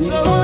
So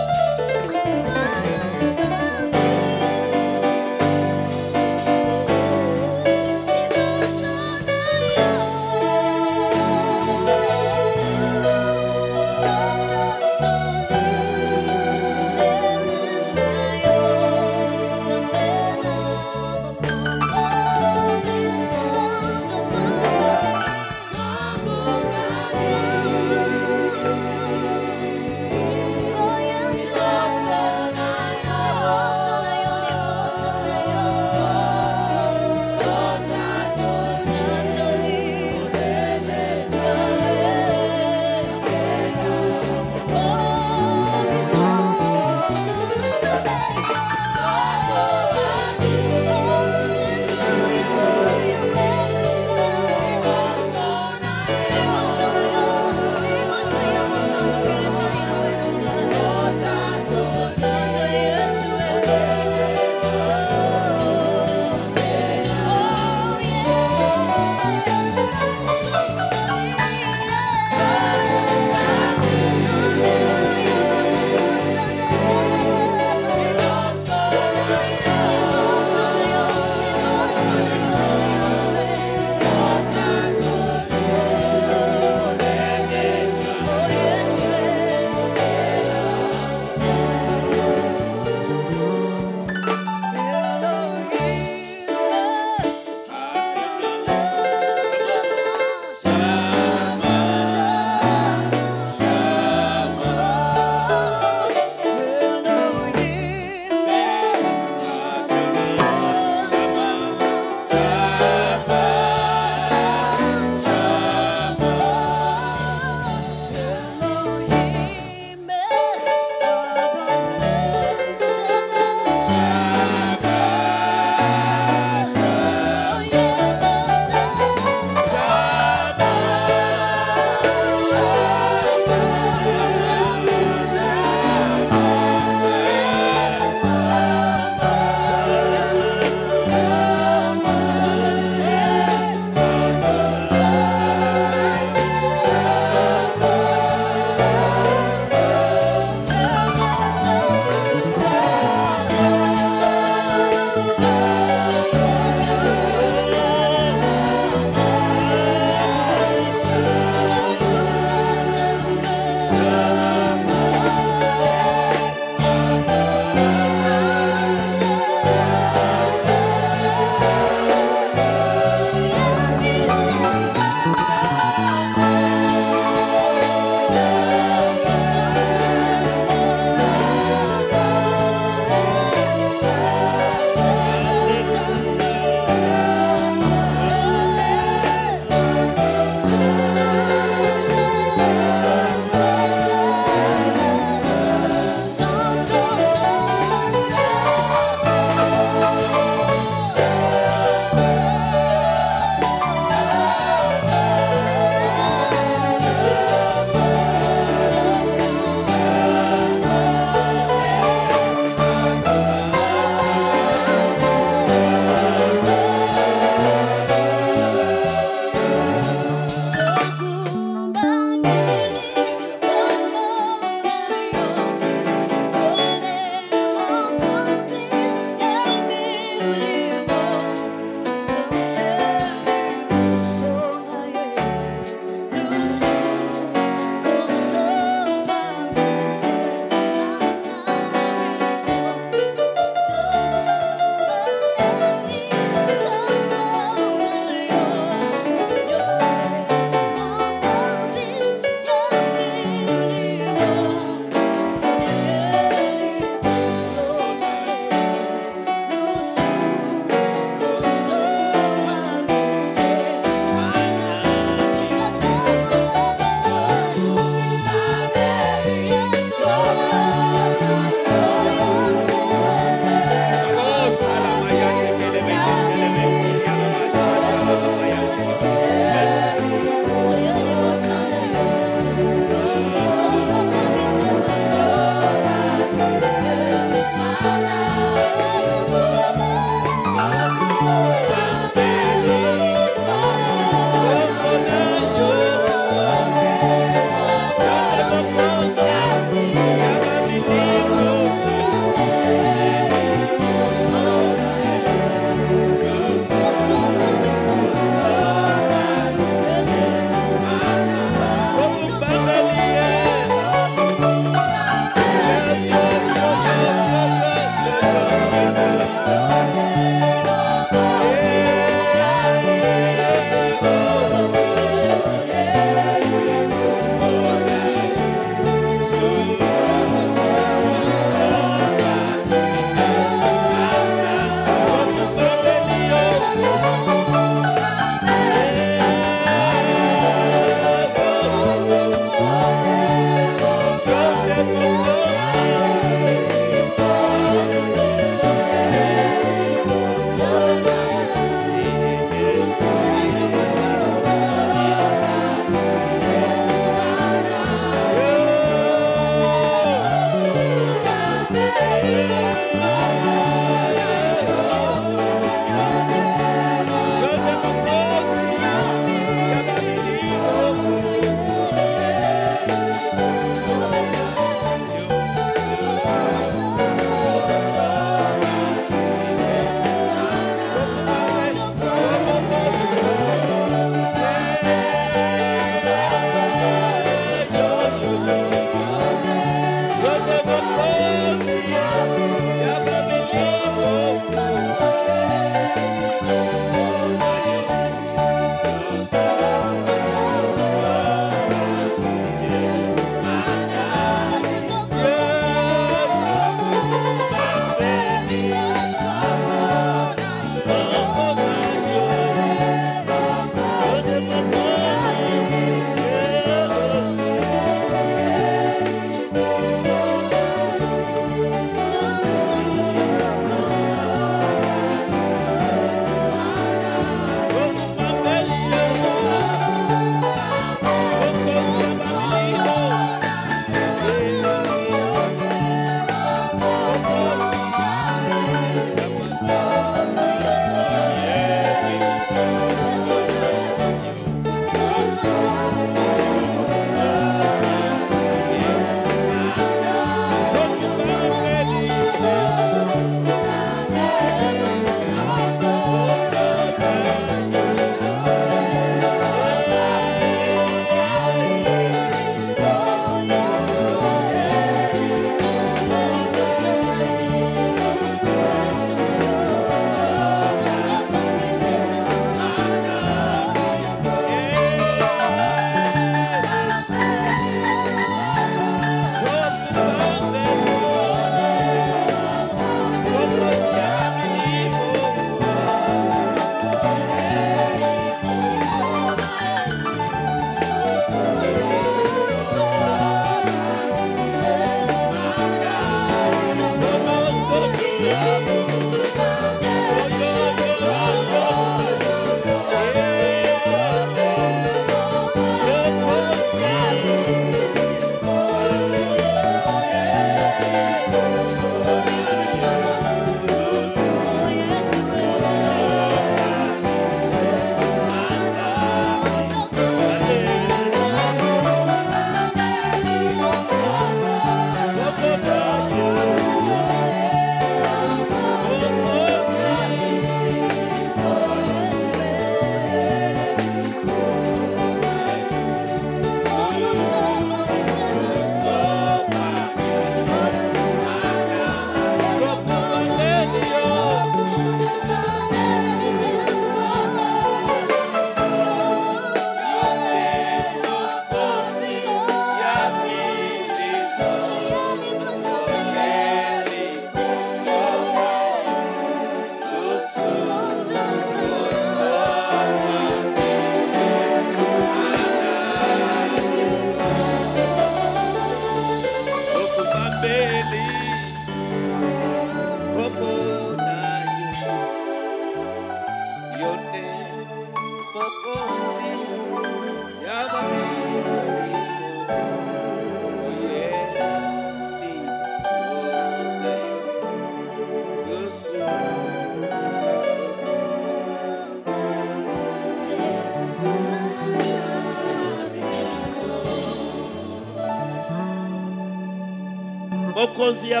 ya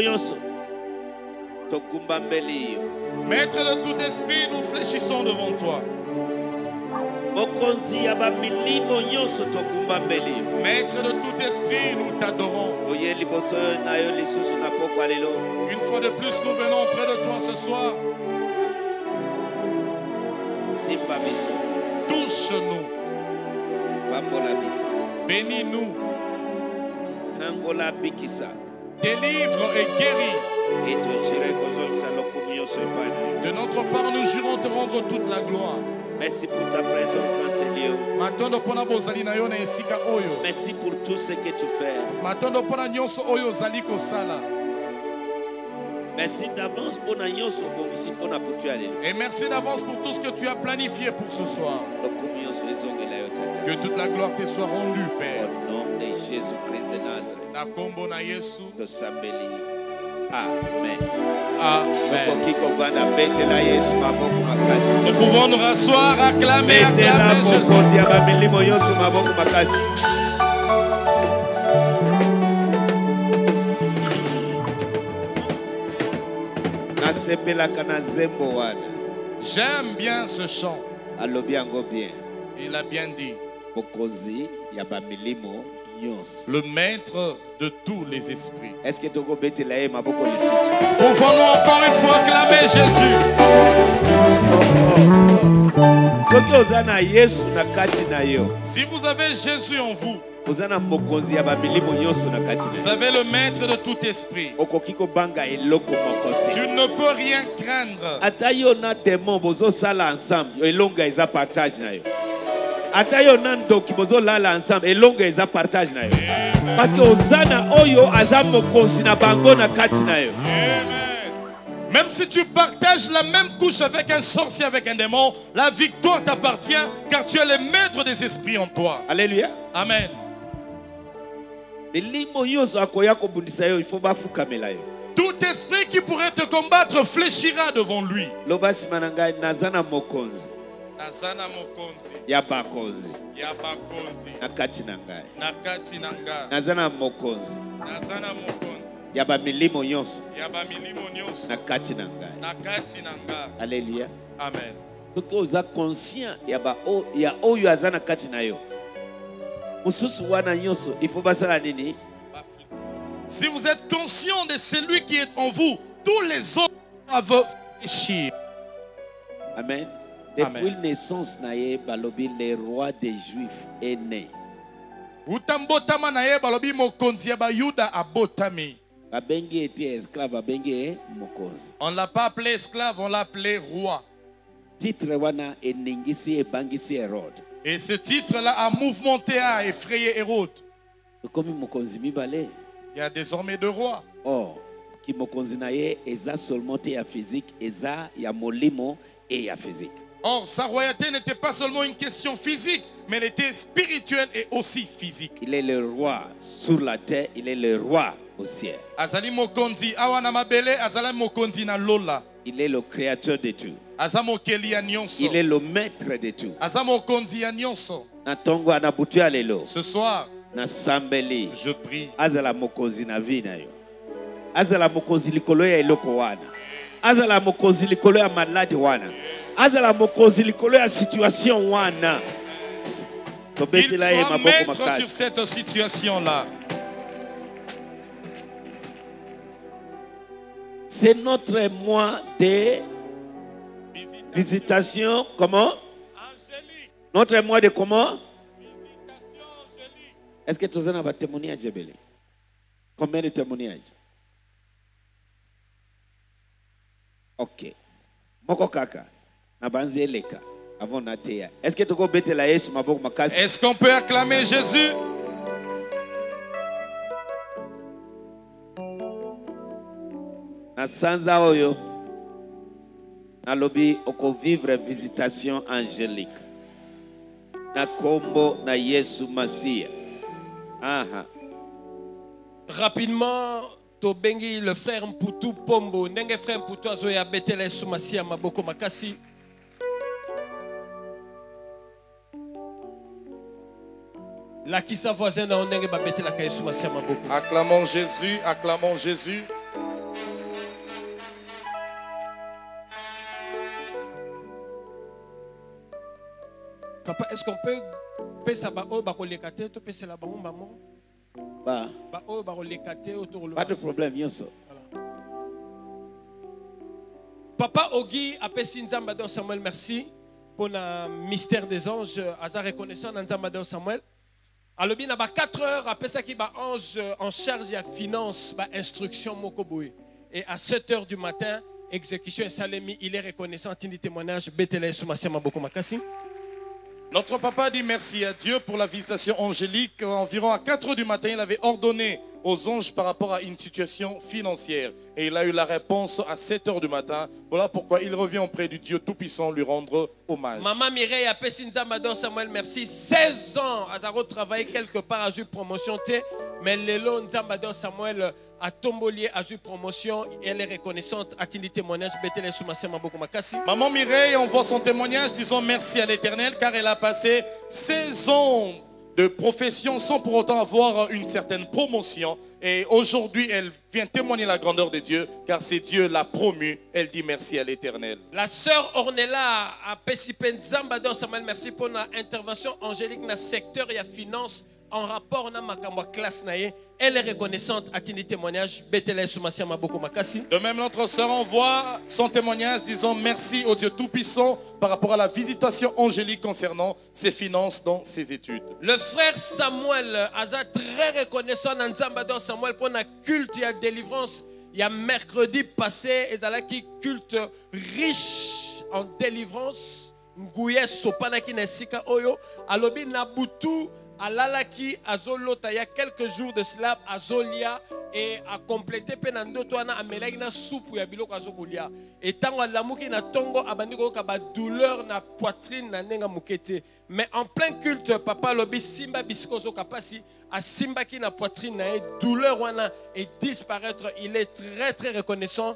yo. Maître de tout esprit, nous fléchissons devant toi. mokonzi ya yo. Maître de tout esprit, nous t'adorons. oye liboso na yo lisusu na pokwa lelo. Une fois de plus, nous venons près de toi ce soir. simba biso. Touche-nous, bénis-nous, tangola bikisa délivre et guéris. De notre part, nous jurons te rendre toute la gloire. merci pour ta présence dans ce lieu merci pour tout ce que tu fais. Merci d'avance lelo et merci d'avance pour tout ce que tu as planifié pour ce soir. Que toute la gloire te soit rendue père. Au nom de jésus christ de nazareth na nkombo na yesu tosambeli amen nous pouvons nous rasseoir acclamer jésus. Nasepelaka na nzembo wana. J'aime bien ce chant. Alobi yango bien. Il a bien dit. Mokonzi ya bamilimo le maître de tous les esprits. Pouvons-nous encore une fois acclamer jésus. Si vous avez jésus en vous vous avez le maître de tout esprit. Tu ne peux rien craindre ata yo na demon bozosala ensemble elongo eza partage na yo ata yo na ndoki bozolala ensemble elongo eza partage na yo parce que oza na oyo aza mokonzi na bango na kati na yo. Même si tu partages la même couche avec un sorcier, avec un démon, la victoire t'appartient car tu es le maître des esprits en toi. alleluya Amen. Tout esprit qui pourrait te combattre fléchira devant lui. Na ngai naza na mokonzi. Nazana mokonzi, ya bakonzi. Ya bakonzi, na kati na ngai. Nakati nanga, naza na mokonzi. Nazana mokonzi, ya bamilimo nyonso. Ya bamilimo nyonso, na kati na ngai. Nakati nanga. alleluya Amen. soki oza conscient ya, ba, o, ya oyo aza na kati na yo. Mosusu wana nyonso ifo basala nini? Si vous êtes conscient de celui qui est en vous, tous les autres doivent fléchir. amen depuis naissance na ye balobi le roi des juifs est né. Utambotama na ye balobi mokonzi ya bayuda abotami. Babengi te esclave babengi mokonzi. On l'a pas appelé esclave on l'a appelé roi. Titre wana eningisi ebangisi herode et ce titre là a mouvementé a effrayé Hérode. Il y a désormais deux rois. Or ki mokonzi na ye eza seulement physique eza ya molimo e ya physique or sa royauté n'était pas seulement une question physique mais elle était spirituelle et aussi physique. Il est le roi sur la terre il est le roi au ciel. Il est le créateur de tout. Il est le maître de tout. Ce soir je prie. Azala azala mokonzi likolo ya eloko wana. Azala mokonzi likolo ya maladi wana azala mokonzi likolo ya situation wana. Tobetela ye maboko maître sur makasi. cette situation là c'est notre mois de visitation. comment? Notre mois de comment? Est-ce que toza na batémoignage ebele combien de témoignages? Ok. Moko kaka Est-ce qu'on peut acclamer Jésus? Na sanza oyo nalobi okovivre visitation angélique. Na kombo na yesu masiya aha. Rapidement tobengi le frère mputu pombo. Ndenge frère mputu azoya betela yesu masiya maboko makasi Acclamons Jésus, acclamons Jésus. papa est ce qu'on peut pesa baoyo bakoleka te topesela bango bango Bah, baoyo bakoleka te oyo tokoloba pas de problème, nyonso. papa ogi apesi nzambe ador samuel merci. Mpona mystère des anges aza reconnaissant na nzambe ador samuel alobi na ba 4 heures apesaki baange en charge ya finance bainstruction moko boye. Et à 7 heures du matin exécution esalemi il est reconnaissant atindi témoignage betela yesu masi ya maboko makasi Notre papa dit merci à Dieu pour la visitation angélique. Environ à 4 heures du matin, il avait ordonné aux anges par rapport à une situation financière. Et il a eu la réponse à 7 heures du matin. Voilà pourquoi il revient auprès du Dieu Tout-Puissant lui rendre hommage. Maman Mireille apesi nzambe ador samuel merci 16 ans aza kotravaille quelque part azwi promotion te mais lelo nzambe samuel atomboli ye azwi promotion elle est reconnaissante atindi témoignage? Betela yesu masi ya maboko makasi Maman Mireille envoie son témoignage disons merci à l'Éternel car elle a passé 16 ans de profession sans pour autant avoir une certaine promotion. Et aujourd'hui, elle vient témoigner la grandeur de Dieu car c'est Dieu l'a promu. Elle dit merci à l'Éternel. La sœur Ornella apesi mpe nzambe ador samuel merci mpona intervention angélique na secteur ya finance en rapport na makambo classe na elle est reconnaissante témoignage masi ya maboko makasi De même, notre sœur envoie son témoignage disant merci au Dieu Tout-Puissant par rapport à la visitation angélique concernant ses finances dans ses études. Le frère Samuel aza très reconnaissant na nzambe ador Samuel pour na culte ya délivrance ya mercredi passé ezalaki culte riche en délivrance nguya esopanaki na esika oyo alobi na butu alalaki azolota ya quelques jours de cela azolia e akomplete mpe na ndoto wana amelaki na supu ya biloko azokolia e ntango alamuki na ntongo abandi koyoka badouleur na poitrine na ndenge moke te mais en plein culte papa alobi simba bisika ozoka mpasi asimbaki na poitrine na douleur wana e disparaître il est très très reconnaissant.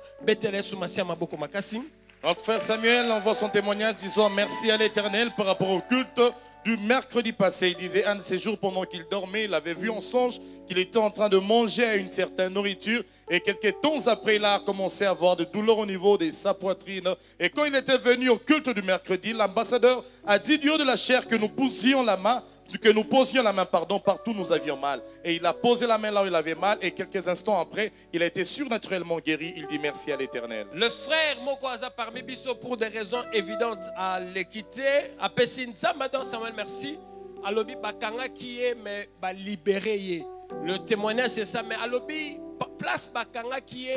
Masi ya maboko makasi Notre frère Samuel envoie son témoignage disant merci à l'Éternel par rapport au culte du mercredi passé. Il disait un de ces jours pendant qu'il dormait, il avait vu en songe qu'il était en train de manger une certaine nourriture et quelques temps après, il a commencé à avoir de douleurs au niveau de sa poitrine. Et quand il était venu au culte du mercredi, l'ambassadeur a dit du haut de la chair que nous poussions la main que nous posions la main, pardon, partout où nous avions mal. Et il a posé la main là où il avait mal, et quelques instants après, il a été surnaturellement guéri. Il dit merci à l'Éternel. Le frère moko aza parmi biso pour des raisons évidentes à l'équité apesi nzambe ador samuel merci alobi bakangaki ye mais balibere ye le témoignage c'est ça mais alobi pa- place bakangaki ye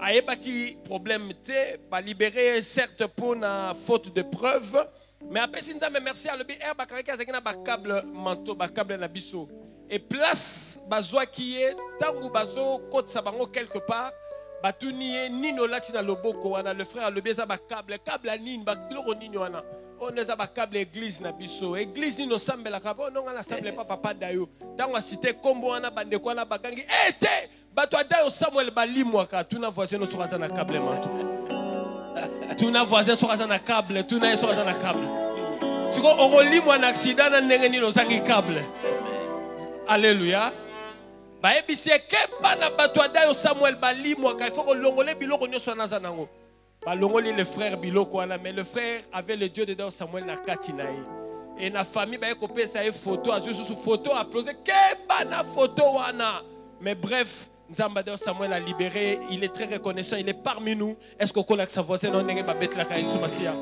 ayebaki problème te balibere ye certes mpona faute de preuve mais apesi nzambe merci alobi ere bakangaki azalaki na bacable manto bacable na biso et place bazwaki ye ntango bazokotisa bango quelque part batuni ye nini olati na loboko wana le frère alobi eza bakable kable ya nini biloko nini wana oyo eza bakable église na biso église nini osambelaka po nonga nasambele pa papa dayo. Ntango asite nkombo wana bandeko wana bakangi e te bato ya dayo samuel balimwaka tuna voisin soki aza na kable manto tuna voisin soki aza na kable tuna ye soki aza na kable sikoyo okolimwa na aksida na ndenge nini ozangi kable alleluya bayebisi ekemba na bato ya dayo samuel balimwaka ifo kolongola biloko nyonso wana aza nango balongoli le frère biloko wana mais le frère avait le dieu de dayo samuel na kati na ye e na famille baye kopesa ye foto azwi susu foto aplause kemba na foto wana. Mais bref nzambe dayo samuel a libéré il est très reconnaissant il est parmi nous. Est ce kokolakisa voisin no ndenge babetelaka yesu masiya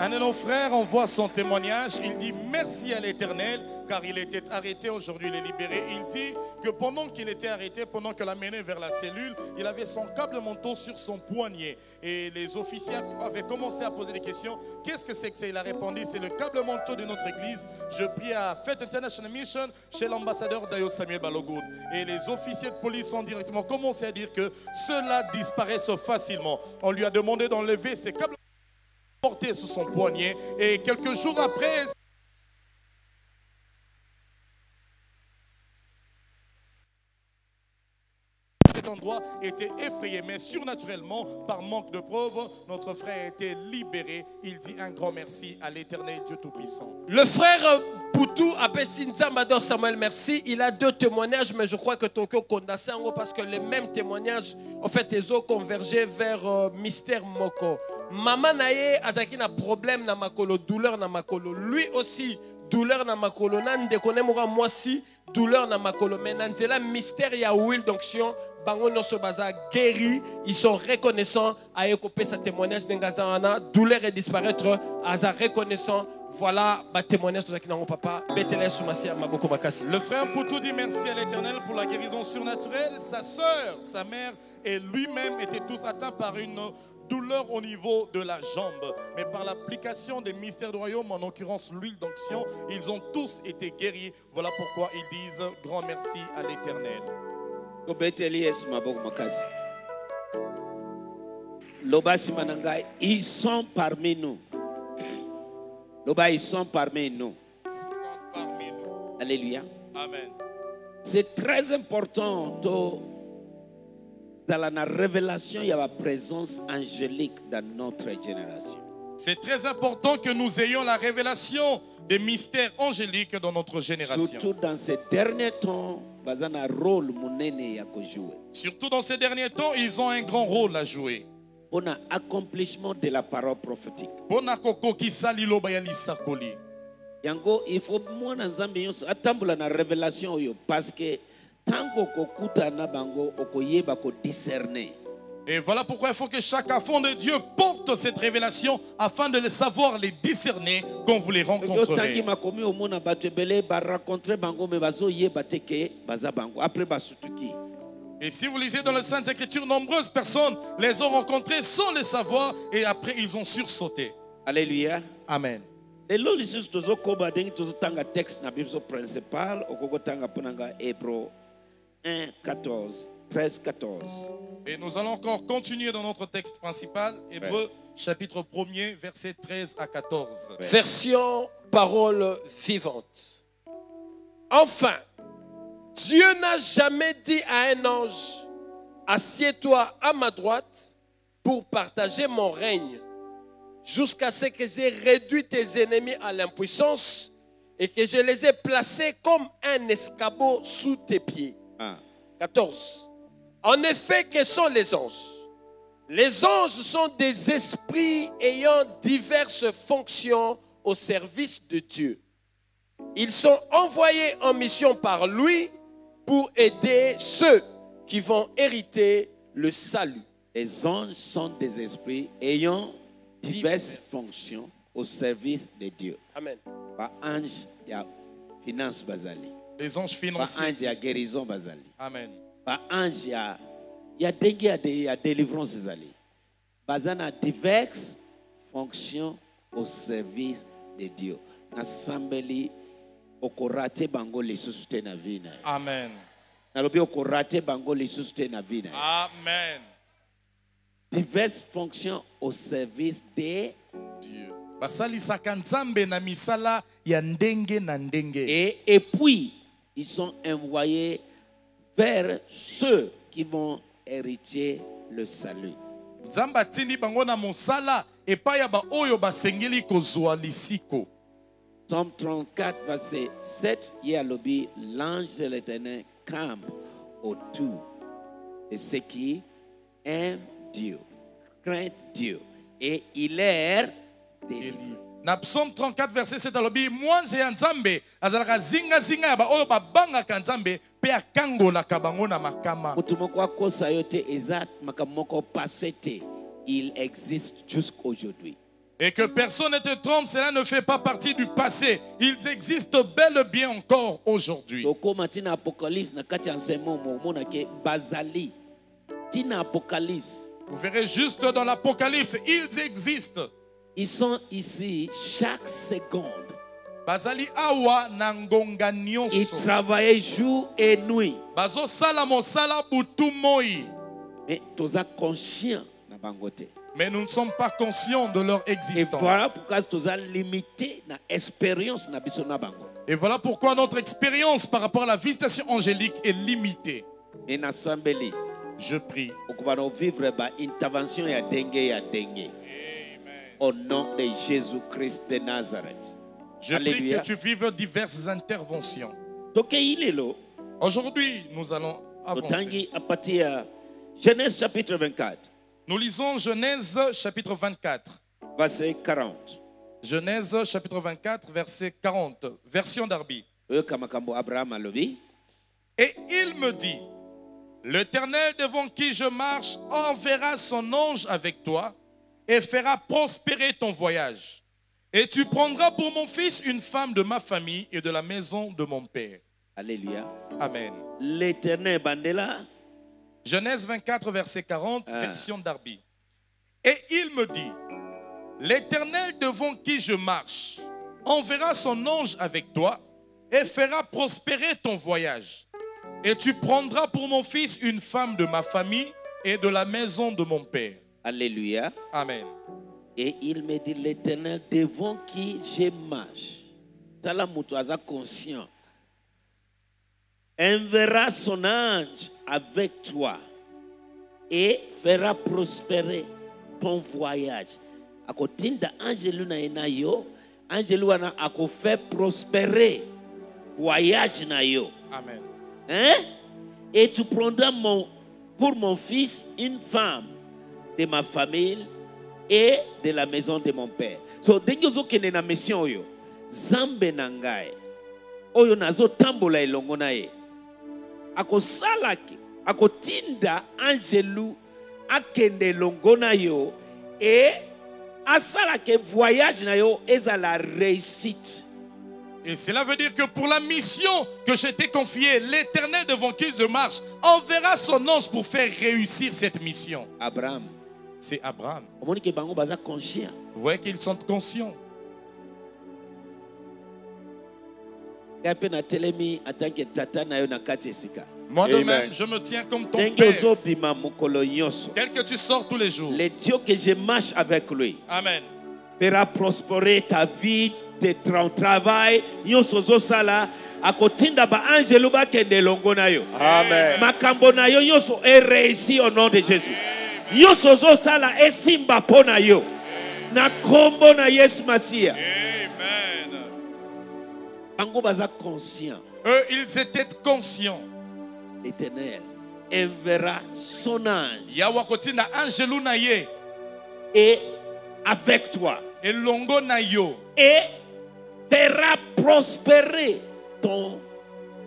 Un de nos frères envoie son témoignage. Il dit merci à l'Éternel car il était arrêté. Aujourd'hui, il est libéré. Il dit que pendant qu'il était arrêté, pendant que l'amenait vers la cellule, il avait son câble manteau sur son poignet. Et les officiers avaient commencé à poser des questions. Qu'est-ce que c'est que c'est Il a répondu c'est le câble manteau de notre église. Je prie à Fête International Mission chez l'ambassadeur Dayo Samuel Balogun. Et les officiers de police ont directement commencé à dire que cela disparaissent facilement. On lui a demandé d'enlever ces câbles porté sous son poignet. Et quelques jours après cet était effrayé. Mais surnaturellement, par manque de preuves, notre frère été libéré. Il dit un grand merci à l'éternel Dieu Tout-Puissant. Le frère Poutou Nzamba dans Samuel merci. Il a deux témoignages, mais je crois que Tokyo gros parce que les mêmes témoignages, en fait, ils ont convergé vers euh, Mystère Moko. Maman naye azaki na problème na makolo, douleur na makolo. Lui aussi, douleur na makolo. Nan dekone moko mwasi, douleur na makolo. Mais na nzela mystère ya huile d'onction, bango nyonso baza guéri, ils sont reconnaissants à écoper sa témoignage d'Engazana. Douleur et disparaître, aza reconnaissant. Voilà ma témoignage de Zakinango Papa. Le frère Poutou dit merci à l'éternel pour la guérison surnaturelle. Sa sœur, sa mère et lui-même étaient tous atteints par une douleur au niveau de la jambe. Mais par l'application des mystères du royaume, en l'occurrence l'huile d'onction, ils ont tous été guéris. Voilà pourquoi ils disent grand merci à l'éternel. ils sont parmi nous ils sont parmi nous Parmi nous. alléluia Amen. c'est très important tozala na révélation ya baprésence angélique dans notre génération C'est très important que nous ayons la révélation des mystères angéliques dans notre génération. surtout dans ces derniers temps rôle Surtout dans ces derniers temps, ils ont un grand rôle à jouer. mpona accomplissement de la parole prophétique yango il faut nyonso atambola na révélation parce que Et voilà pourquoi il faut que chaque enfant de Dieu porte cette révélation afin de les savoir, les discerner quand vous les rencontrerez. basutuki Et si vous lisez dans les Saintes Écritures, nombreuses personnes les ont rencontrés sans le savoir et après ils ont sursauté. alleluya Amen. lelo lisusu tozokoba ndenge tozotanga texte na biso principal okokotanga mpona nga hébreu 1 14 13 14 Et nous allons encore continuer dans notre texte principal, Hébreu chapitre 1er, versets 13 à 14. Version parole vivante. Enfin, Dieu n'a jamais dit à un ange, assieds-toi à ma droite pour partager mon règne, jusqu'à ce que j'ai réduit tes ennemis à l'impuissance et que je les ai placés comme un escabeau sous tes pieds. Ah. 14. En effet, que sont les anges? Les anges sont des esprits ayant diverses fonctions au service de Dieu. Ils sont envoyés en mission par lui pour aider ceux qui vont hériter le salut. Les anges sont des esprits ayant diverses fonctions au service de Dieu. Amen. Ba ange ya finance bazali. Les anges Ba financiers. ange ya guérison bazali. Amen. Ba ange ya ya ndenge ya, de, ya délivrance ezali. Baza na diverses fonctions au service de Dieu. Nasambeli okorate bango lisusu te na vie na yo. Amen. nalobi okorate bango lisusu te na vie na yo. Amen. diverses fonctions au service de Dieu. basalisaka nzambe na misala ya ndenge na ndenge et, et puis ils sont envoyés vers ceux qui vont hériter le salut. nzambe atindi bango na mosala epai ya baoyo basengeli kozwa lisiko Psaume 34, verset 7, il y a lobby, l'ange de l'éternel campe autour de ceux qui aiment Dieu, craignent Dieu, et il leur délivre. Na psaume 34 verset 7 alobi mwanze ya nzambe azalaka zingazinga ya baoyo babangaka nzambe mpe akangolaka bango na makama. Mutu moko akosa yo te, eza makambo moko passé te. Il existe jusqu'aujourd'hui. et que personne ne te trompe cela ne fait pas partie du passé. Ils existent bel et bien encore aujourd'hui. Vous verrez juste dans l'apocalypse ils existent ils sont ici chaque seconde. Ils travaillaient jour et nuit. Mais nous ne sommes pas conscients de leur et existence. voilà pourquoi toza limité na expérience na biso na bango. Et voilà pourquoi notre expérience par rapport à la visitation angélique est limitée. Je prie. okuba na ovivre baintervention ya ndenge ya ndenge au nom de jésus christ de nazareth Je prie Alléluia. que tu vives diverses interventions. Aujourd'hui, nous allons avancer. genèse chapitre 24 Nous lisons Genèse chapitre 24. verset 40 Genèse chapitre 24, verset 40. Version d'Arbi. Et il me dit, l'Éternel devant qui je marche enverra son ange avec toi et fera prospérer ton voyage. Et tu prendras pour mon fils une femme de ma famille et de la maison de mon père. alléluia Amen. l'éternel bandela Genèse 24, verset 40, Ah. version d'Arbi. Et il me dit, l'Éternel devant qui je marche enverra son ange avec toi et fera prospérer ton voyage. Et tu prendras pour mon fils une femme de ma famille et de la maison de mon père. Alléluia Amen. et il me dit l'éternel devant qui je marche tala moto aza conscient enverra son ange avec toi et fera prospérer ton voyage akotinda angelu na ye na yo angelu wana akofe prospérer voyage na yo Amen. Hein? Et tu prendras mon, pour mon fils une femme de ma famille et de la maison de mon père. So ndenge ozokende na mission oyo zambe na ngai oyo nazotambola elongo na ye akosalaki akotinda angelu akende elongo na yo e asalaka voyage na yo ezala réussite Et cela veut dire que pour la mission que je t'ai confiée, l'Éternel devant qui je marche enverra son ange pour faire réussir cette mission. abraham C'est Abraham. Vous voyez qu'ils sont conscients. ngai mpe natelemi atanke tata na yo na kati esika Moi de Amen. même, je me tiens comme ton père. Tel que tu sors tous les jours. le dieu que je marche avec lui Amen. fera prospérer ta vie ton travail nyonso ozosala akotinda baangelu bakende elongo na yo Amen. makambo na yo nyonso au nom de jésus nyonso ozosala esimba mpo na yo na nkombo na yesu masiya Amen. bango baza conscient Eux, ils étaient conscients. l'éternel enverra son ange Yahweh kotina angelu na ye, et avec toi elongo na yo. et fera prospérer ton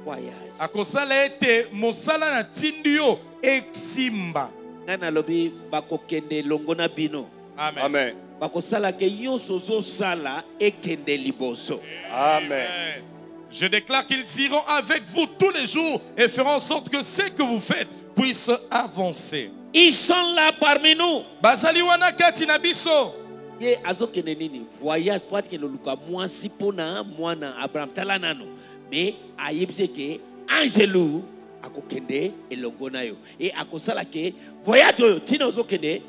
voyage. akosala ete mosala na tindi yo esimba nalobi bakokende elongo na bino. Amen, Amen. bakosalaka nyonso ozosala ekende liboso. Amen. Je déclare qu'ils iront avec vous tous les jours et feront en sorte que ce que vous faites puisse avancer. Ils sont là parmi nous. Bazali wana kati na biso. Ye azokende nini? Voyage po atikende oluka mwasi mpo na mwana abraham tala nano. Me ayebisi eke angelu akokende elongo na yo. E akosala ke voyage oyo ntina ozokende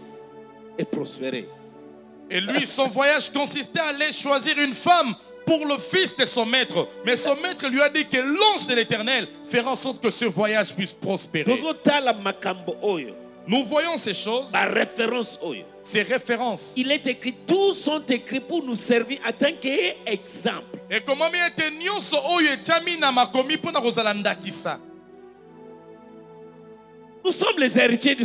eprospere et lui son voyage consistait à aller choisir une femme pour le fils de son maître. Mais son maître lui a dit que l'ange de l'éternel fera en sorte que ce voyage puisse prospérer. Nous voyons ces choses. Ces références. Il est écrit tous sont écrits pour nous servir en tant qu'exemple. Ekomami ete nous sommes les héritiers du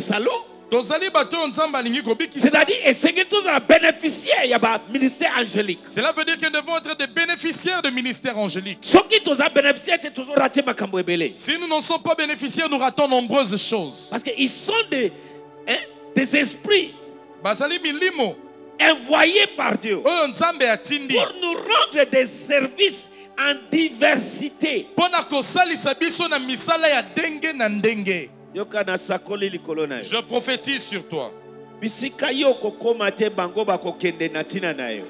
kobikisa. C'est-à-dire esengeli tozala bénéficiaire ya baministère angélique. Cela veut dire que nous devons être des bénéficiaires de ministère angélique si nous n'en sommes pas bénéficiaires nous ratons nombreuses choses. Parce qu'ils sont des, hein, des esprits envoyés par Dieu. Pour nous rendre des services en diversité je prophétise sur toi. Bisika yo kokóma te bango bakokende na ntina na yo.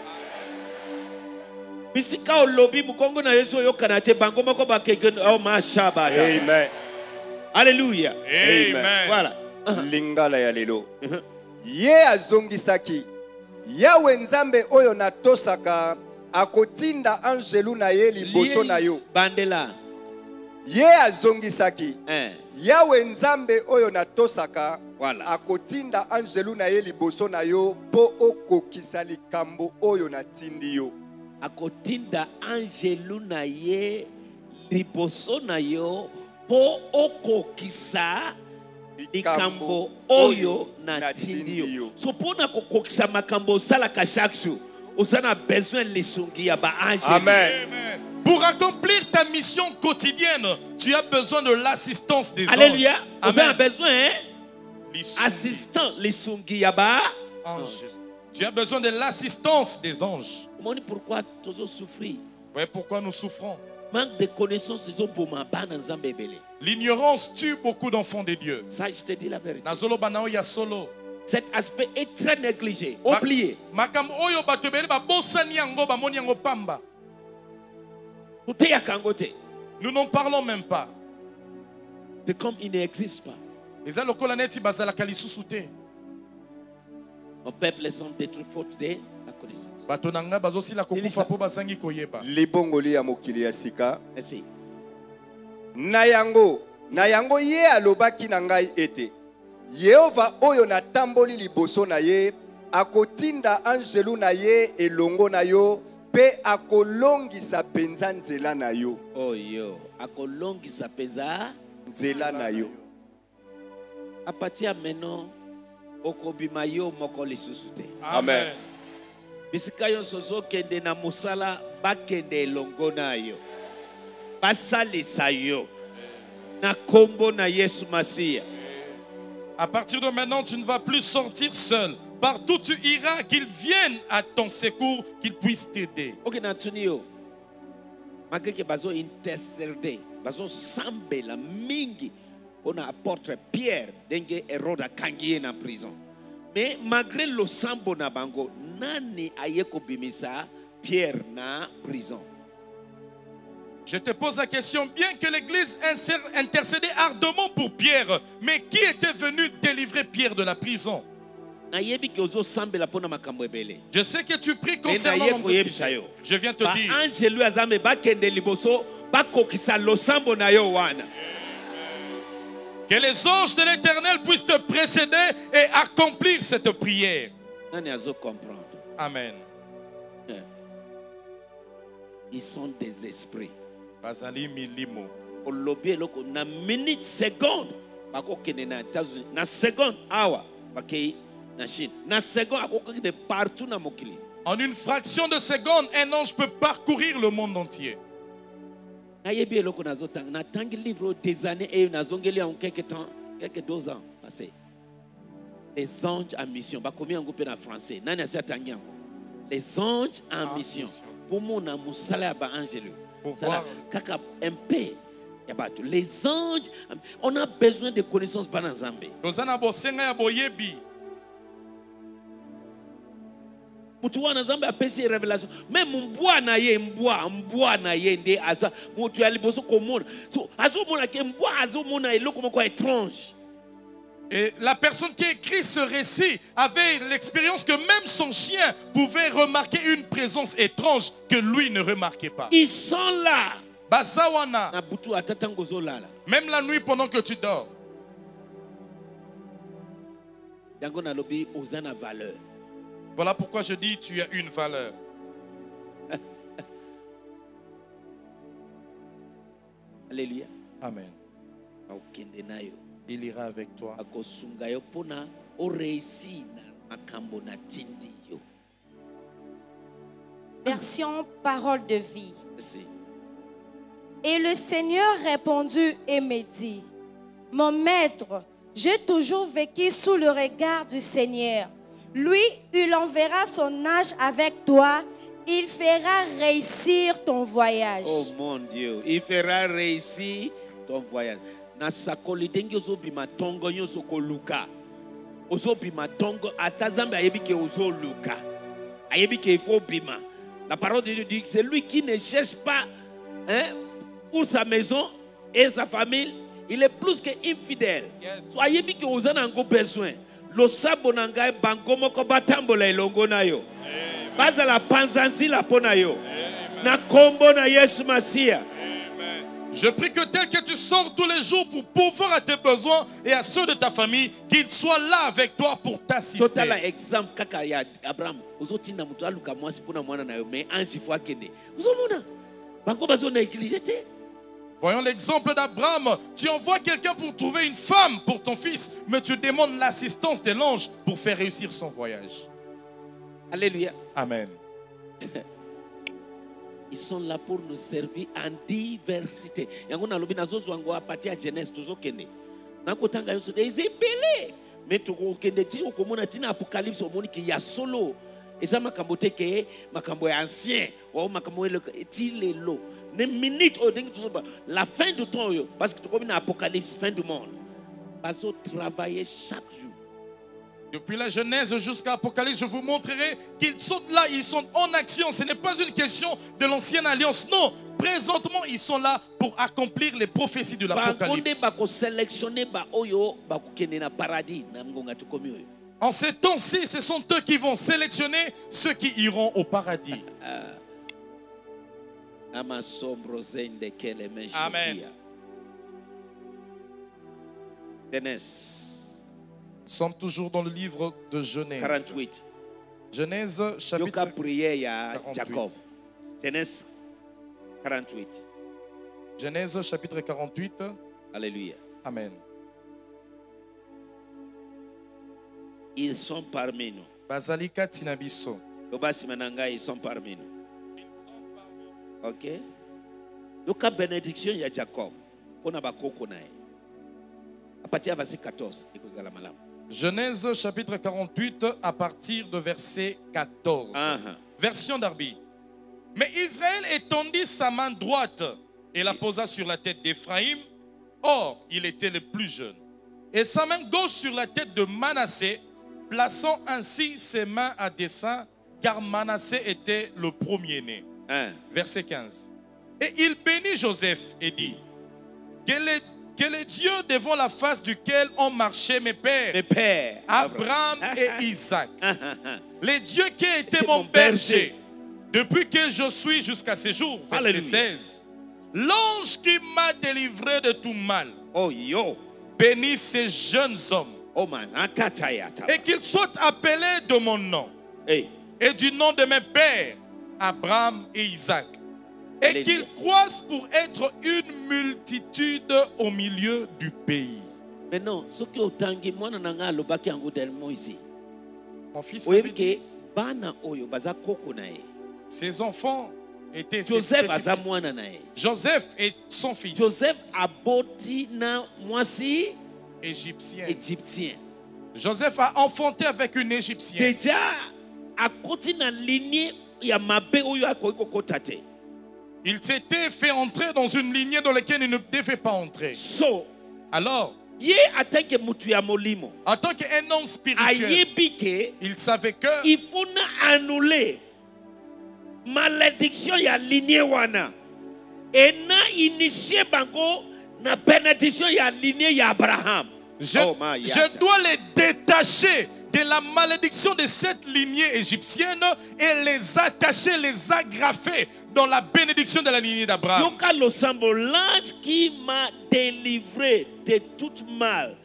Bisika olobi mokongo na yo ezoyokana te bango moko bakekende oh, Amen. alléluia Amen. voilà. Lingala ya lelo. Ye azongisaki yawe nzambe oyo natosaka akotinda angelu na ye liboso na yo. Bandela ye azongisaki eh. yawe nzambe oyo natosaka Voilà. akotinda angelu na ye liboso na yo mpo okokisa likambo oyo natindi yo akotinda angelu na ye liboso na yo mpo okokisa likambo oyo natindi yo so mpo na kokokisa makambo osalaka chaque jour oza na besoin lisungi ya baangelu amen Amen. Pour accomplir ta mission quotidienne, tu as besoin de l'assistance des alléluia anges. oza na Amen. besoin hein? Assistant ya ba Ange. Tu as besoin de l'assistance des anges. pourquoi tozosouffrir Ouais, pourquoi nous souffrons? Manque de connaissance ezoboma bana nzambe ebele L'ignorance tue beaucoup d'enfants de Dieu. ça je te dis la vérité solo. cet aspect est très négligé oublié nous n'en parlons même pas. C'est comme il n'existe pas Nos peuples sont détruits faute de la connaissance. libongoli ya mokili ya sika. Merci. na yango na yango ye alobaki na ngai ete yehova oyo natamboli liboso na ye akotinda angelu na ye elongo na yo mpe akolongisa mpenza nzela na yo. Oyo akolongisa mpenza nzela na yo. Apatia meno okobima yo moko lisusu te. Amen. bisika nyonso ozokende na mosala bakende elongo na yo. Basalisa yo. Na nkombo na yesu masiya. À partir de maintenant, tu ne vas plus sortir seul. Partout où tu iras, qu'ils viennent à ton secours, qu'ils puissent t'aider. oke natuni yo malgré ke bazointercede bazosambela mingi mpona apôtre pierre ndenge herode akangi ye na prison. Mais malgré losambo na bango nani aye kobimisa pierre na prison? Je te pose la question, bien que l'Église intercédait ardemment pour Pierre, mais qui était venu délivrer Pierre de la prison? Je sais que tu pries concernant yo. Je viens te dire, que les anges de l'Éternel puissent te précéder et accomplir cette prière. Amen. ils sont des esprits. Olobi eloko na minute seconde bakokende na états-unis na seconde awa bakei En une fraction de seconde, un ange peut parcourir le monde entier. les anges en mission. Français. Les anges en mission. ya baangelo Pour bato. Les anges on a besoin de connaissance wana nzambe apesi ye révélation meme mbwa na ye mbwa mbwa na ye nde aza. Mutu ya liboso komona. So azomona ke mbwa azomona eloko moko étrange. Et la personne qui a écrit ce récit avait l'expérience que même son chien pouvait remarquer une présence étrange que lui ne remarquait pas. ils sont là. Bazawana, même la nuit pendant que tu dors. yango nalobi oza na valeur Voilà pourquoi je dis tu as une valeur. alleluya Amen. Il ira avec toi. Version parole de vie. si Et le Seigneur répondit et me dit, Mon maître, j'ai toujours vécu sous le regard du Seigneur. Lui, il enverra son âge avec toi. Il fera réussir ton voyage. oh mon dieu il fera réussir ton voyage. Nasakoli ndenge ozobima ntongo nyonso koluka. Ozobima ntongo ata nzambe ayebi ke ozoluka. Ayebi ke il faut bima la parole de dieu dit que c'est lui qui ne cherche pas hein, pour sa maison et sa famille. Il est plus que infidèle. Yes. so ayebi ke oza na yango besoin losambo na ngai bango moko batambola elongo na yo. Bazala panza nzila mpo na yo. Na nkombo na yesu masiya Je prie que tel que tu sors tous les jours pour pourvoir à tes besoins et à ceux de ta famille, qu'il soit là avec toi pour t'assister. totala exemple kaka ya abraham. Ozotinda moto aluka mwasi mpona mwana na yo mais ange fo akende ozomona. Bango bazonéglige te Voyons l'exemple d'Abraham. Tu envoies quelqu'un pour trouver une femme pour ton fils, mais tu demandes l'assistance de l'ange pour faire réussir son voyage. alléluia. Amen. ils sont là pour nous servir en diversité. Yango nalobi nazozwa yango apati ya jeunesse tozokende. Nakotanga nyonso te eza ebele me tokokende ti okomona ntina apocalypse omoni ke ya solo. Eza makambo te ke makambo ya ancien. O makambo ti lelo minute la fin du temps parce que tokomi na apocalypse fin du monde bazotravaille chaque jour Depuis la Genèse jusqu'à l'Apocalypse, je vous montrerai qu'ils sont là, ils sont en action. Ce n'est pas une question de l'ancienne alliance. Non, présentement, ils sont là pour accomplir les prophéties de l'Apocalypse. na ngonga tokomi oyo En ces temps-ci, ce sont eux qui vont sélectionner ceux qui iront au paradis. Amen. Nous sommes toujours dans le livre de Genèse. 48 Genèse chapitre yoka prière ya 48. jacob Genèse 48 Genèse chapitre 48. alléluia Amen. ils sont parmi nous Bazalika Tinabiso. ils sont parmi nous ok? Yoka bénédiction ya jacob mpona bakoko na ye apati ya verset 14 ekozala malamu Genèse chapitre 48 à partir de verset 14. Aha. Version d'Arbi. Mais Israël étendit sa main droite et la posa sur la tête d'Éphraïm. Or, il était le plus jeune. Et sa main gauche sur la tête de Manassé, plaçant ainsi ses mains à dessein, car Manassé était le premier-né. Verset 15. Et il bénit Joseph et dit, quel est, quel est Dieu devant la face duquel ont marché mes pères, mes pères Abraham et Isaac, les dieux qui a été mon berger. berger, depuis que je suis jusqu'à ce jour. Verset Alléluia. 16. L'ange qui m'a délivré de tout mal, oh yo bénit ces jeunes hommes, oh man et qu'ils soient appelés de mon nom hey. et du nom de mes pères, Abraham et Isaac, et qu'ils croissent pour être une multitude au milieu du pays. maintenant na ngai alobaki yango del moïse Mon fils, ses enfants étaient joseph Joseph est son fils. Joseph aboti na mwasi égyptien. égyptien. Joseph a enfanté avec une égyptienne. deja akoti na linie ya Il s'était fait entrer dans une lignée dans laquelle il ne devait pas entrer. so Alors, en tant qu'un homme spirituel, il savait que il faut na annule malédiction ya linie wana. Et na initie bango na bénédiction ya linie ya abraham. Je, Oh, je dois les détacher de la malédiction de cette lignée égyptienne et les attacher, les agrafer dans la bénédiction de la lignée d'Abraham. l'ange qui m'a délivré de toute mal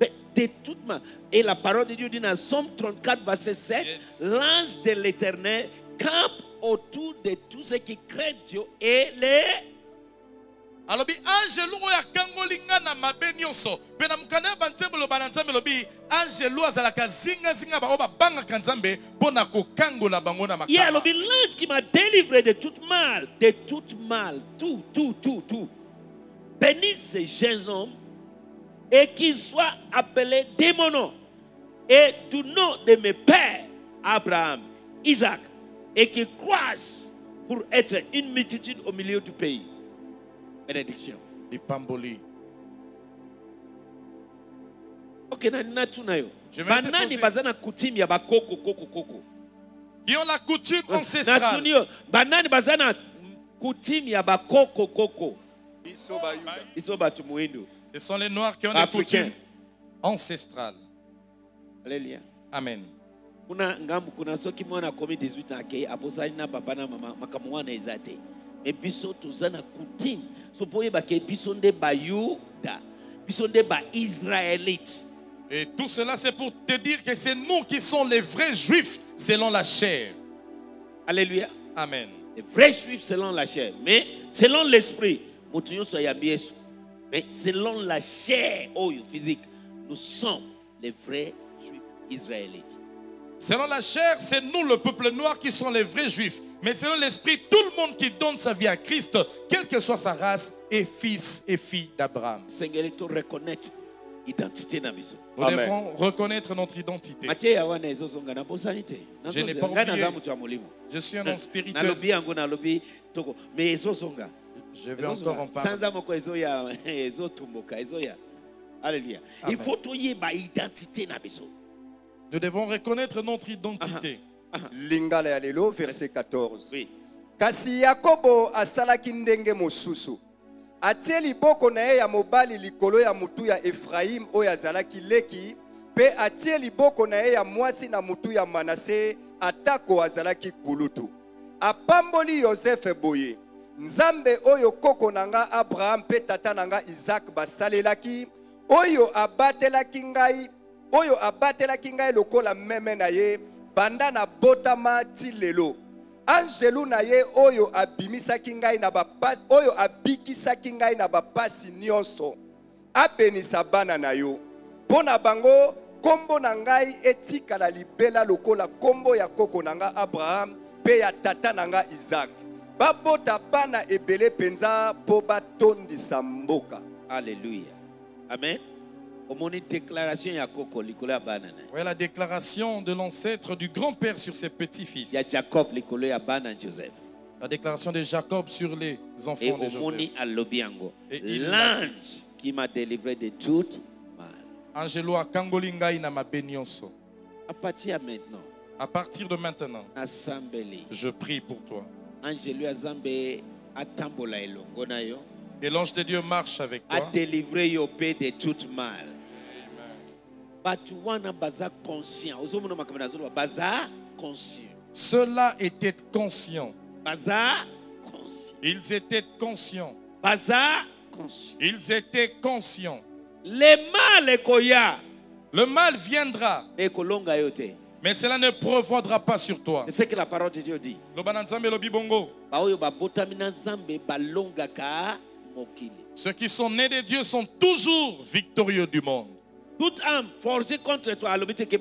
de de toute mal et la parole de Dieu dit dans Somme 34 verset 7 Yes. l'ange de l'éternel campe autour de tous ceux qui craignent Dieu et les alobi angelu oyo akangoli nga na mabe nyonso mpe na mokanda ya banzembo eloba na nzambe elobi angelu azalaka zingazinga baoyo babangaka nzambe mpo na kokangola bango na Il y a makama le l'ange qui m'a délivré de toute mal, de toute mal, tout, tout, tout, tout. Bénis ces jeunes hommes et qu'ils soient appelés de et du nom de mes pères, Abraham, Isaac, et qu'ils croissent pour être une multitude au milieu du pays. Bénédiction. lipamboli Ok, na nina Banani bazana coutume ya bakoko koko koko. qui ont la coutume Na ancestrale? tuni yo. Banani bazana ya bakoko koko. biso bayuda Iso batu muhindu. ce sont les noirs qui ont des coutumes ancestrales Alléluia. amen kuna ngambu kuna soki mwana akomi 18 ans akei abosani na papa na mama makambo wana eza te me biso toza na coutume so mpo oyebake biso nde bayuda biso nde baisraélite Et tout cela, c'est pour te dire que c'est nous qui sommes les vrais juifs selon la chair. alléluia Amen. les vrais juifs selon la chair mais selon l'esprit mais selon la chair oyo physique nous sommes les vrais juifs israélites Selon la chair, c'est nous, le peuple noir, qui sommes les vrais juifs. Mais selon l'esprit, tout le monde qui donne sa vie à Christ, quelle que soit sa race, est fils et fille d'Abraham. reconnaître identité na biso Nous devons reconnaître notre identité. Je n'ai pas oublié. Je suis un homme spirituel. Je vais encore en parler. alleluya il faut identité na biso Nous devons reconnaître notre identité. Lingala ya lelo verset 14 oui. Kasi yakobo asalaki ndenge mosusu. Atie liboko na ye ya mobali likolo ya mutu ya efrayim oyo azalaki leki mpe atie liboko na ye ya mwasi na mutu ya manase atako azalaki kulutu. Apamboli yozefe boye. Nzambe oyo koko na nga abraham mpe tata na nga izaki basalelaki oyo abatelaki ngai oyo abatelaki ngai lokola meme na ye banda na botama ti lelo anjelu na ye oyo abimisaki ngai na bapasi oyo abikisaki ngai na bapasi nyonso abenisa bana na yo mpo na bango kombo na ngai etikala libela lokola kombo ya koko na nga abraham mpe ya tata na nga izaki babota bana ebele mpenza mpo batondisa mboka Alléluia. Amen. Voyez la déclaration de l'ancêtre du grand-père sur ses petits-fils. La déclaration de Jacob sur les et enfants de omoni Joseph. Et l'ange qui m'a délivré de toute mal à partir ya maintenant À partir de maintenant, je prie pour toi. Et l'ange de Dieu marche avec toi. adélivre yo mpe de toute mal conscients. baza conscient Ils étaient conscients. baza conscient Ils étaient conscients. le mal ekoya Le mal viendra, mais cela ne prévaudra pas sur toi. c'est ce que la parole de dieu dit Ceux qui sont nés de Dieu sont toujours victorieux du monde. Toute âme forgée contre toi te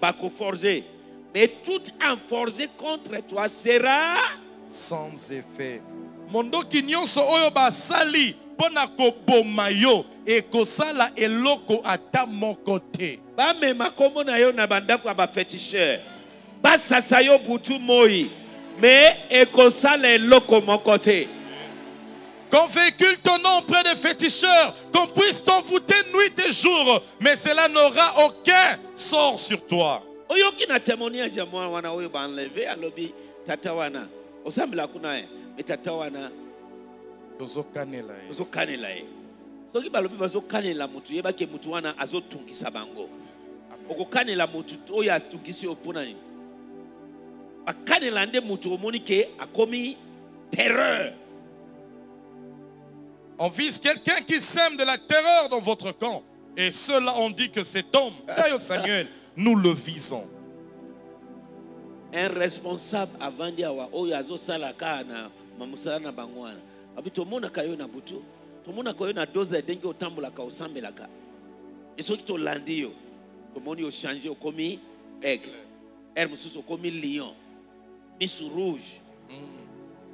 bakoforge mais toute âme forgée contre toi sera sans effet. Mondoki nyonso oyo basali mpo na koboma yo ekosala eloko ata moko te. Bamema kombo na yo na bandako ya bafeticheur basasa yo butu moi me ekosala eloko moko te qu'on véhicule ton nom auprès des féticheurs qu'on puisse t'envoûter nuit et jour mais cela n'aura aucun sort sur toi. Oyoki na témoignage ya mwana wana oyo baenleve alobi tata wana. Osambela kuna ye me tata wana. Tozokanela ye. Ozokanela ye. Soki balobi bazokanela motu yebaki motu wana azotungisa bango. Okokanela motu oyo atungisi yo mpona nini? Bakanela nde motu omoni ke akomi terreur on vise quelqu'un qui sème de la terreur dans votre camp. Et cela on dit que cet homme Samuel nous le visons. Un responsable avandi awa oyo azosala kaka na mamosala na bango wana abi tomonaka yo na butu tomonaka yo na doze ndenge otambolaka osambelaka. E soki tolandi yo tomoni ochange okomi aigle. Ere mosusu okomi lion. Misu rouge.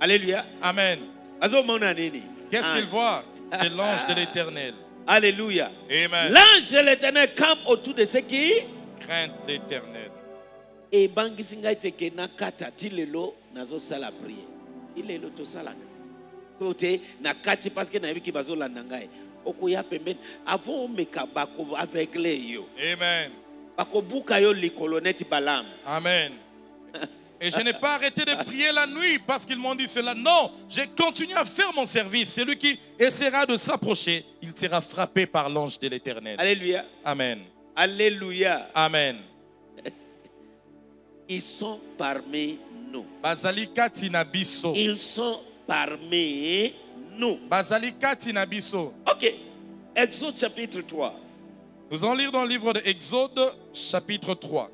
Alleluya amen. Azomona nini? Qu'est-ce qu'il voit? C'est l'ange de l'éternel. Alléluia. L'ange de l'éternel campe autour de ceux qui crainte l'éternel. Ebangisi ngai te ke nakata ti lelo nazosala prie ti lelo tosalaka so te na kati parceke nayebiki bazolanda ngai okoya pembeni avant omeka bako aveugle yo. Amen. Bakobuka yo likolo neti balamu. Amen. Et je n'ai pas arrêté de prier la nuit parce qu'ils m'ont dit cela. Non, j'ai continué à faire mon service. Celui qui essaiera de s'approcher, il sera frappé par l'ange de l'éternel. alléluia Amen. alléluia Amen. ils sont parmi nous ils sont parmi nous. Ok. Exode chapitre 3. nous allons lire dans le livre de exode chapitre 3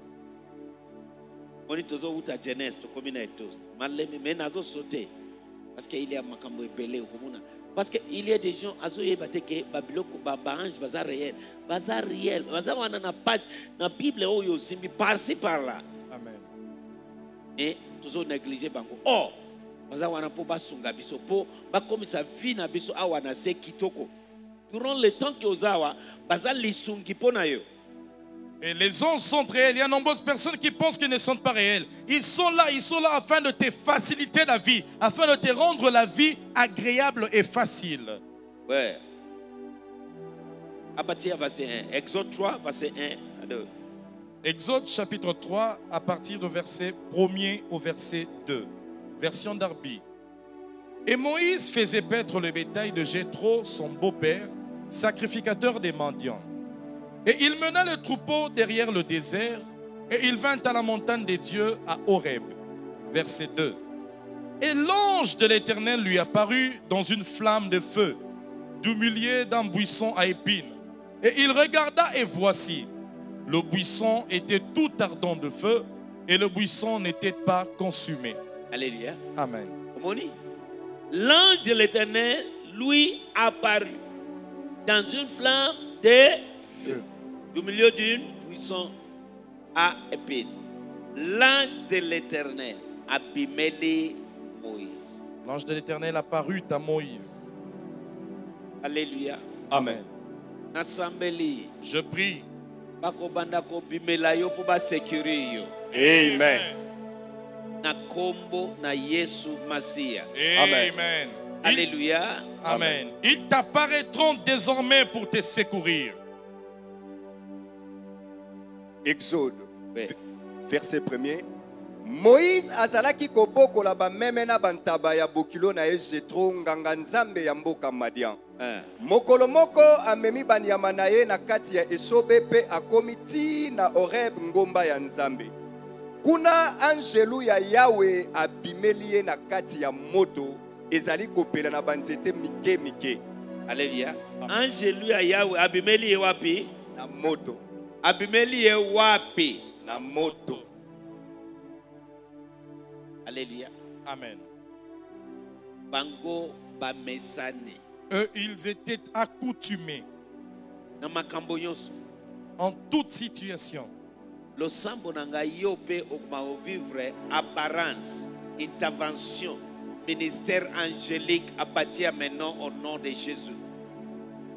oni tozowuta jeunesse tokomi na eto. Malemi me nazosaute parce que il y a makambo ebele okomona. Parce que il y a des gens azoyeba te ke babiloko ba- baange baza réel. Baza réel. Baza wana na page na bible oyo osimbi parci par là amen e tozonéglige bango. Or baza wana mpo basunga biso mpo bakomisa vi na biso awa na se kitoko. Durant le temps ke oza awa baza lisungi mpo na yo Et les anges sont réels. Il y a de nombreuses personnes qui pensent qu'ils ne sont pas réels. Ils sont là, ils sont là afin de te faciliter la vie, afin de te rendre la vie agréable et facile. Ouais. À partir verset 1. Exode 3, verset 1 à 2. Exode chapitre 3, à partir du verset 1er au verset 2. Version d'Arbi. Et Moïse faisait paître le bétail de Jéthro, son beau-père, sacrificateur des mendiants. Et il mena le troupeau derrière le désert, et il vint à la montagne des dieux à Horeb. Verset 2. Et l'ange de l'Éternel lui apparut dans une flamme de feu, du milieu d'un buisson à épines. Et il regarda, et voici, le buisson était tout ardent de feu, et le buisson n'était pas consumé. Alléluia. Amen. L'ange de l'éternel lui apparut dans une flamme de feu, du milieu d'une buisson à épine. L'ange de l'éternel abimeli Moïse. L'ange de l'Éternel apparut à Moïse. Alléluia. Amen. Je prie. Amen. na kombo na yesu masiya Amen. Alleluya Amen. Ils t'apparaîtront désormais pour te secourir. Exode, verset 1er. Moïse azalaki kobokola bameme na bantaba ya bokilo na ye jetro nganga nzambe ya mboka madian. Ah. mokolo moko amemi banyama na ye na kati ya esobe mpe akomi ti na oreb ngomba ya nzambe. Kuna anjelu ya yawe abimeli ye na kati ya moto ezali kopela na banzete mike mike. Alleluya angelu ya yawe abimeli ye wapi? Na moto abimeli ye wapi? Na moto. Alleluya Amen. bango bamesani Eux, ils étaient accoutumés na makambo en toute situation. losambo na ngai yo mpe okoma ovivre apparence intervention ministère angélique partir maintenant au nom de jésus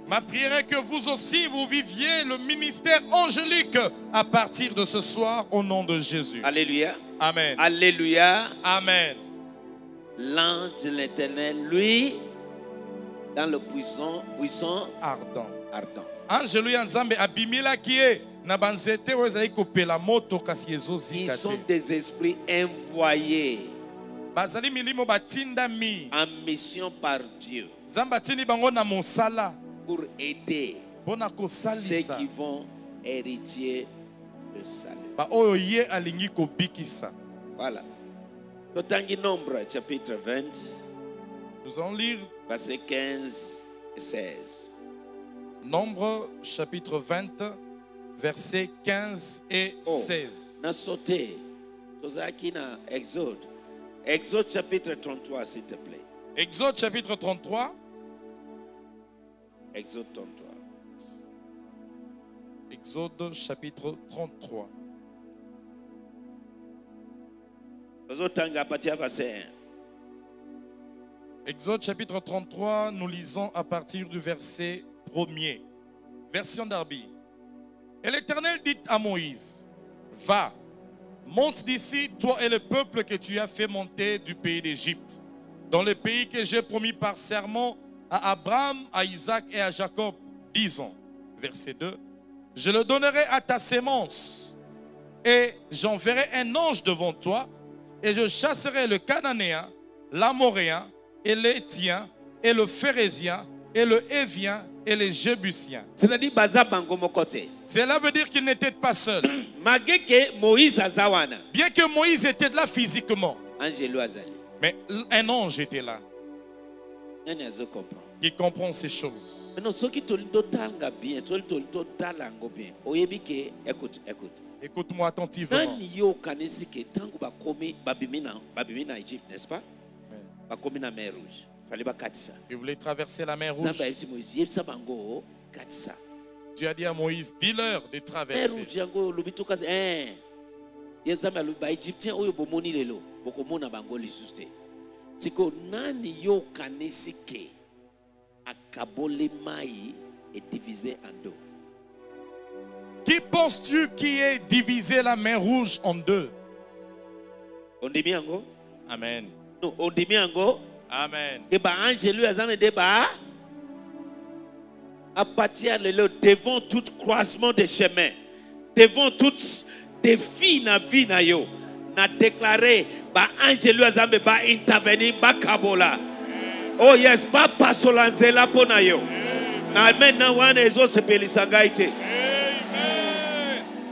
Ma prière est que vous aussi, vous viviez le ministère angélique à partir de ce soir au nom de Jésus. alléluia Amen. alléluia Amen. l'ange de l'éternel, lui, dans le buisson, buisson Ardent. ardent. Ils sont des esprits envoyés en mission par Dieu pour aider ceux qui vont hériter le salut. ye alingi kobikisa Voilà. Totangi Nombre, chapitre 20, nous allons lire verset 15 et 16. nombre chapitre 20 versets 15 et Oh. 16 Na sauté. Tozaki na Exode. Exode chapitre 33, s'il te plaît. exode chapitre 33 Exode 33. exode chapitre 33 Tozotanga à partir du verset 1. Exode chapitre 33, nous lisons à partir du verset 1er. Version d'Arbi. Et l'Éternel dit à Moïse, va, monte d'ici, toi et le peuple que tu as fait monter du pays d'Égypte, dans le pays que j'ai promis par serment à Abraham, à Isaac et à Jacob, disons, verset 2, je le donnerai à ta sémence, et j'enverrai un ange devant toi, et je chasserai le Cananéen, l'Amoréen, et l'Éthien, et le Phérésien, et le Hévien, et les Jébusien. C'est-à-dire, baza bango mokote. Cela veut dire qu'il n'était pas seul. Malgré que Moïse azawana, Bien que Moïse était là physiquement, mais un ange était là. Qui comprend ces choses. Écoute-moi attentivement. n'est-ce pas? Traverser la mer rouge. Tu as dit à Moïse, dis-leur de traverser. Sikoyo nani yo okanisi ke akaboli mai edivise en deux. Qui penses-tu qui est divisé la mer rouge en deux? Ondimi yango Amen. no ondimi yango Amen. ke baangelu aza na nde ba apatia lelo devant tout croisement de chemin devant tout défi na vie na yo na déclaré baangelu aza mbe baintervenir bakabola oh yes bapasola nzela mpo na yo na maintenant wana ezosepelisa ngai te Amen.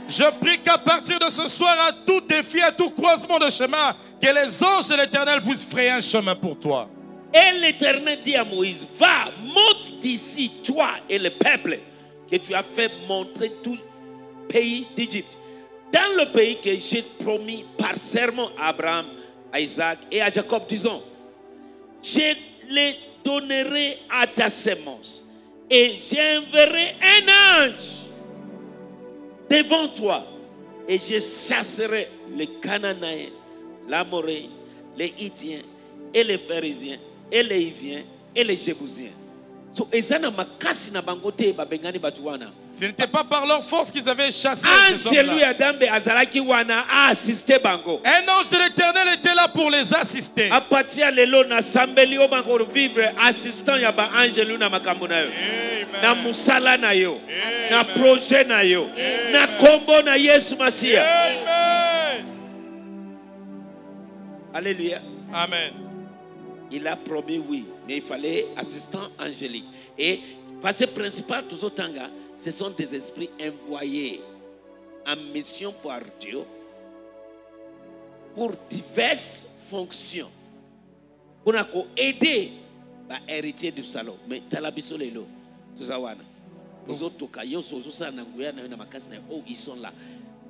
Je prie qu'à partir de ce soir, à tout défi, à tout croisement de chemin, que les anges de l'éternel puissent frayer un chemin pour toi. Et l'Éternel dit à Moïse, va, monte d'ici, toi et le peuple que tu as fait montrer tout le pays d'Égypte. Dans le pays que j'ai promis par serment à Abraham, à Isaac et à Jacob, disons, je les donnerai à ta sémence et j'enverrai un ange devant toi et je chasserai les Cananéens, l'Amoréen, les Hittiens et les Pharisiens et les Hiviens et les Jébusiens. Ce n'était pas par leur force qu'ils avaient chassé ces hommes-là. Un ange de l'éternel était là pour les assister. na mosala na yo. Na projet na yo. Na kombo na yesu masiya Amen. Il a promis oui mais il fallait assistant angélique. Et parce que principal tozotanga ce sont des esprits envoyés en mission par dieu pour diverses fonctions mpona koaide bahéritier du salon. Mais tala biso lelo toza wana. Ozotoka nyonso ozosala na nguya na na oh ils sont là.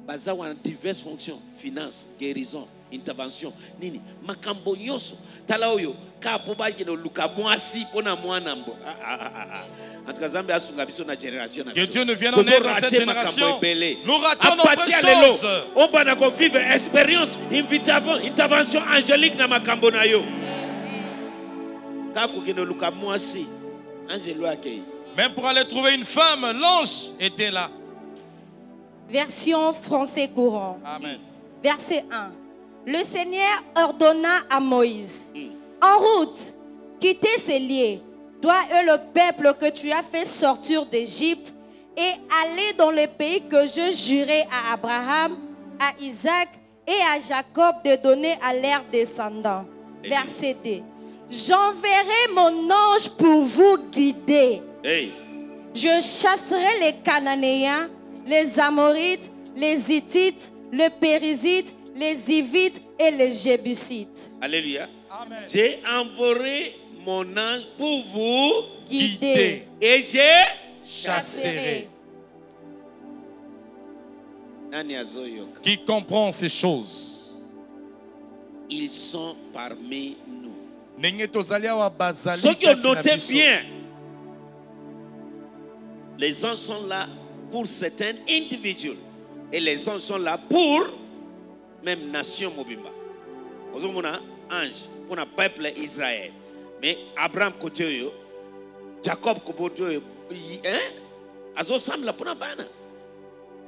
Baza wana diverses fonctions finance guérison intervention nini makambo nyonso tala oyo ka mpo bakende oluka mwasi mpo na mwana mbo en tout cas nzambe asunga biso na génération na Que. Dieu nous vienne en aide dans cette génération. Nous ratons lelo choses. obanda kovivre expérience intervention angélique na makambo na yo kaka kokende oluka mwasi angelo akei Même pour aller trouver une femme, l'ange était là. Version français courant. Amen. Verset 1. Le Seigneur ordonna à Moïse, en route, quittez ces lieux, toi et le peuple que tu as fait sortir d'Égypte, et allez dans le pays que je jurai à Abraham, à Isaac et à Jacob de donner à leurs descendants. Verset 2. J'enverrai mon ange pour vous guider. hey. Je chasserai les Cananéens, les Amorites, les Hittites, les Périzites, les Hivites et les Jébusites. alléluia. J'ai envoyé mon ange pour vous Guidés. et j'ai Chasserai. Qui comprend ces choses? Ils sont parmi nous. Kati na onote biso. bien les anges sont là pour certains individus et les anges sont là pour même nation mobimba. Ozomona ange mpona peuple israël. Mais abraham oyo jacob kobote oyo hein? mpona bana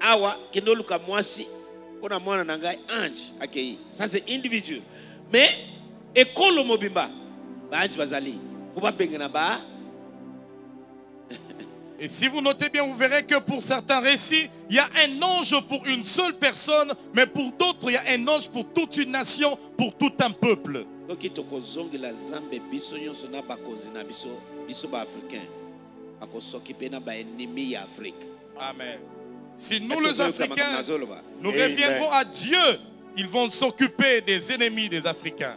awa kende oluka mwasi mpona mwana ange akei ça c'est individu mais ekolo mobimba baange bazali mpo babengana ba Et si vous notez bien, vous verrez que pour certains récits, il y a un ange pour une seule personne, mais pour d'autres, il y a un ange pour toute une nation, pour tout un peuple. Soki tokozongela zambe biso nyonso na bakonzi na biso biso baafricain bakosoki mpe na baennemi ya afrique Amen. Si nous, les Africains, Nazoloba? nous reviendrons à Dieu, ils vont s'occuper des ennemis des Africains.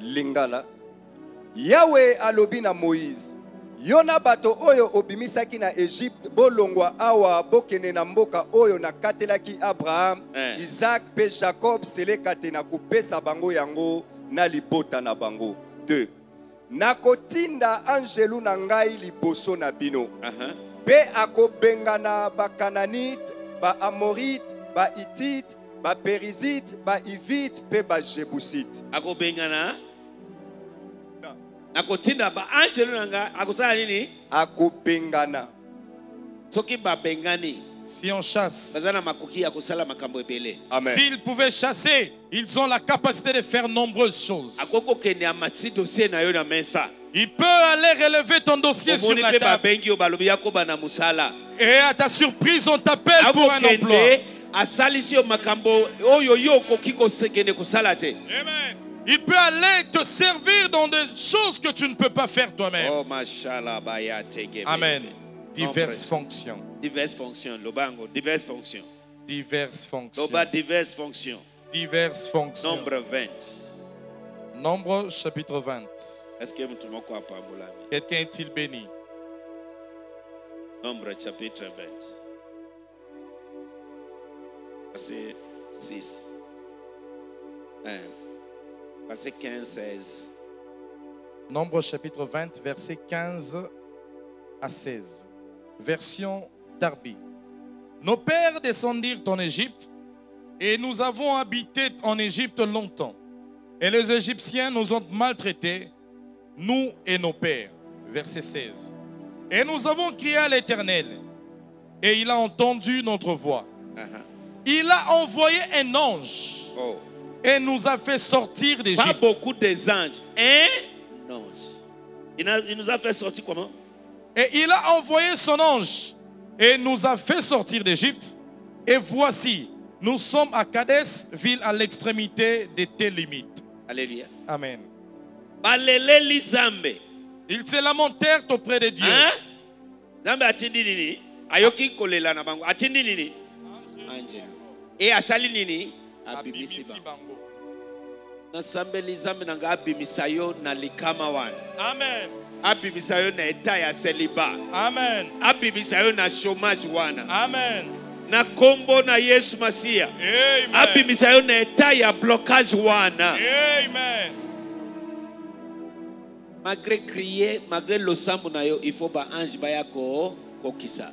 lingala yawe alobi na moïse yo na bato oyo obimisaki na egypte bolongwa awa bokende na mboka oyo nakatelaki abraham Eh. isaac mpe jacob seleka te na kopesa bango yango na libota na bango. 2 nakotinda anjelu na ngai liboso na bino. Aha. mpe akobengana bakananite baamorite baitite baperizite baivite mpe bajebusite akobengana? Nakotinda baangelo na ngai. Akosala nini? Akobengana. Soki babengani Si on chasse, s'ils pouvaient chasser, ils ont la capacité de faire nombreuses choses. Il peut aller relever ton dossier sur la table. Et à ta surprise, on t'appelle pour un emploi. Amen. Il peut aller te servir dans des choses que tu ne peux pas faire toi-même. oh Amen. Diverses fonctions. diverses fonctions. Lobango diverses fonctions. Diverses fonctions. loba diverses fonctions. Diverses fonctions. nombre 20 Nombre chapitre 20. est-ce que mtu moko apambolami Quelqu'un est-il béni? Nombre chapitre 20 verset 6 1 verset 15 16 Nombre chapitre 20, versets 15 à 16. Version Darby. Nos pères descendirent en Égypte et nous avons habité en Égypte longtemps. Et les Égyptiens nous ont maltraités, nous et nos pères. Verset 16. Et nous avons crié à l'Éternel et il a entendu notre voix. Aha. Il a envoyé un ange oh et nous a fait sortir pas d'Égypte. beaucoup des anges un ange il, a- il nous a fait sortir comment? Et il a envoyé son ange et nous a fait sortir d'Égypte. Et voici, nous sommes à Kadès, ville à l'extrémité de tes limites. alléluia Amen. Ils se lamentèrent auprès de Dieu. Hein? zambe atindi nini? Ayoki kolela na bango atindi nini? Angelo e asali nini? Abimisi bango nasambeli zambe na ngai abimisa yo na likama wana Amen. Abimisa yo na eta ya seliba. Amen. abimisa yo na chômage wana. Amen. na nkombo na yesu masiya Amen. abimisa yo na eta ya blocage wana. Amen. malgré crier malgré losambo na yo il faut baange baya ko- kokisa.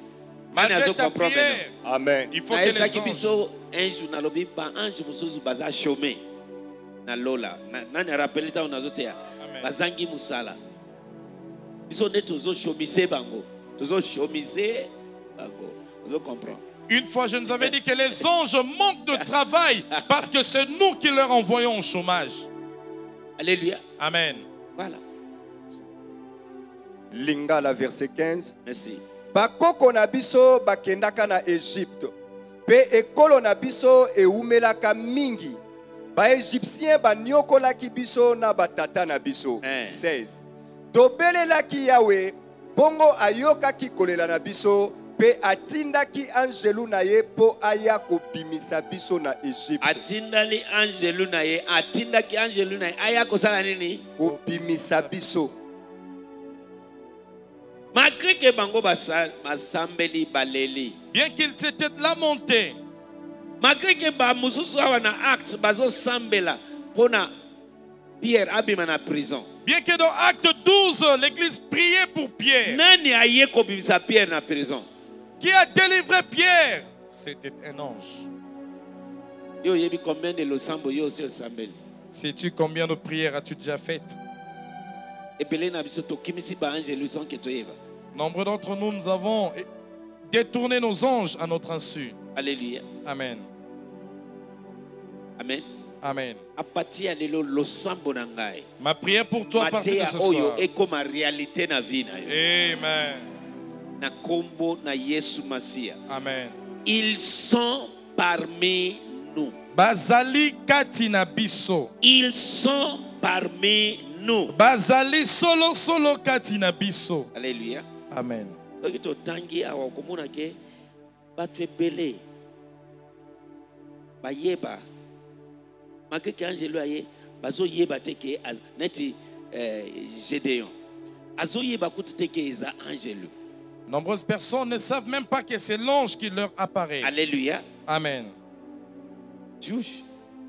Nani Malgré azo ta comprendre prière, amen. Il faut que les nayebisaki anges... biso un jour nalobi baange mosusu baza chôme na lola. Na- nani arapeli ntango nazoteya Amen. bazangi mosala biso nde tozochomise bango. Tozochomise bango. Ozo comprendre. Une fois, je nous avais dit que les anges manquent de travail parce que c'est nous qui leur envoyons au chômage. alléluia. Amen. voilà. Lingala verset 15 merci. Bakoko na biso bakendaka na egypte mpe ekolo na biso ewumelaka mingi. Baegyptien banyokolaki biso na batata na biso. Eh. 16 tobelelaki yawe bongo ayokaki kolela na biso mpe atindaki anjelu na ye mpo aya kobimisa biso na egypte. Atindali angelu na ye atindaki angelu na ye aya kosala nini? Kobimisa biso. Malgré ke bango basa- basambeli baleli. Bien qu'ils s'étaient lamentés, malgré ke bamosusu awa na acte bazosambela mpo na pierre abima na prison bien que dans Acte 12, l'Église priait pour Pierre. nani aye kobimisa pierre na prison? Qui a délivré Pierre? C'était un ange. yo oyebi combien de losambo yo osi osambeli Sais-tu combien de prières as-tu déjà faites? Ebele na biso tokimisi baangelu sonke toyeba Nombre d'entre nous, nous avons détourné nos anges à notre insu. alleluya Amen. amen Amen. Ma prière pour toi à partir de ce soir. Amen. Amen. ils sont parmi nous Bazali katina biso. ils sont parmi nous Bazali solo solo katina biso. alleluya Amen. soki totangi awa okomona ke bato ebele bayeba malgré ke angelo aye bazoyeba te ke az- neti eh, gédéon azoyeba kuti teke eza angelu Nombreuses personnes ne savent même pas que c'est l'ange qui leur apparaît. alleluya Amen. juge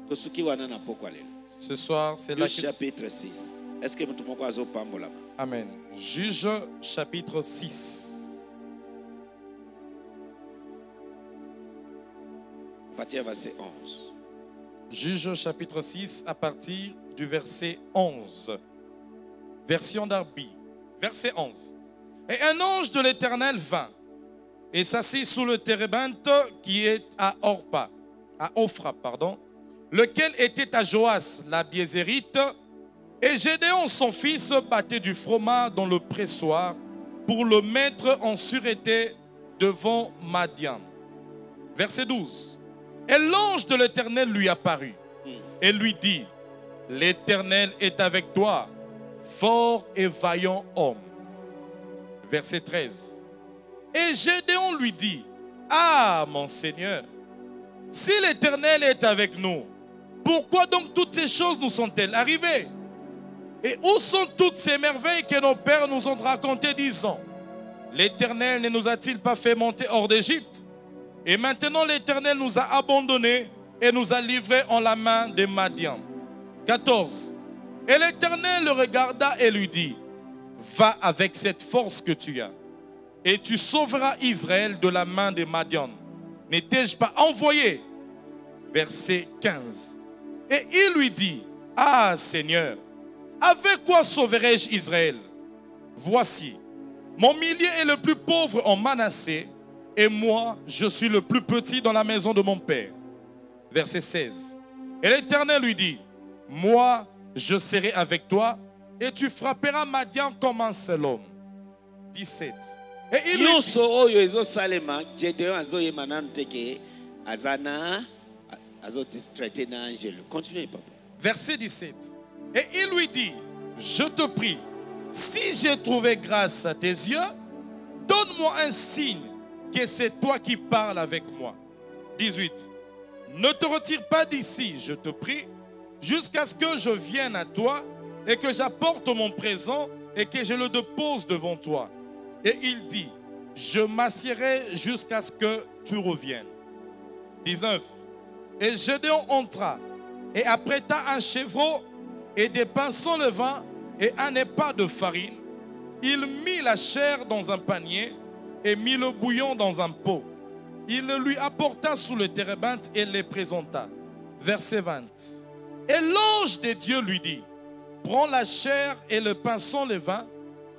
tosuki wana na pokwa lelo Ce soir, c'est la juge chapitre 6 est ce que moto moko azopambolama Amen. Juge chapitre 6. partir verset 11 Juge chapitre 6 à partir du verset 11. Version d'Arbi. Verset 11. Et un ange de l'Éternel vint et s'assit sous le térébinthe qui est à Orpa, à Ophra, pardon, lequel était à Joas, la Biézérite, et Gédéon, son fils, battait du froment dans le pressoir pour le mettre en sûreté devant Madian. Verset 12. Et l'ange de l'Éternel lui apparut et lui dit, L'Éternel est avec toi, fort et vaillant homme. Verset 13. Et Gédéon lui dit, Ah, mon Seigneur, si l'Éternel est avec nous, pourquoi donc toutes ces choses nous sont-elles arrivées? Et où sont toutes ces merveilles que nos pères nous ont racontées, disant, L'Éternel ne nous a-t-il pas fait monter hors d'Égypte? Et maintenant l'Éternel nous a abandonnés et nous a livrés en la main des Madians. 14. Et l'Éternel le regarda et lui dit, va avec cette force que tu as, et tu sauveras Israël de la main des Madians. N'étais-je pas envoyé? Verset 15. Et il lui dit, Ah Seigneur, avec quoi sauverai-je Israël? Voici, mon millier est le plus pauvre en Manassé, et moi, je suis le plus petit dans la maison de mon père. Verset 16. Et l'Éternel lui dit, moi, je serai avec toi, et tu frapperas Madian comme un seul homme. 17. Et il lui dit, papa verset 17. Et il lui dit, je te prie, si j'ai trouvé grâce à tes yeux, donne-moi un signe que c'est toi qui parles avec moi. 18. Ne te retire pas d'ici, je te prie, jusqu'à ce que je vienne à toi et que j'apporte mon présent et que je le dépose devant toi. Et il dit, je m'assierai jusqu'à ce que tu reviennes. 19. Et Gédéon entra et apprêta un chevreau et des pains sans levain et un épas de farine. Il mit la chair dans un panier et mit le bouillon dans un pot. Il le lui apporta sous le térébinthe et les présenta. Verset 20. Et l'ange de Dieu lui dit, prends la chair et le pain sans levain,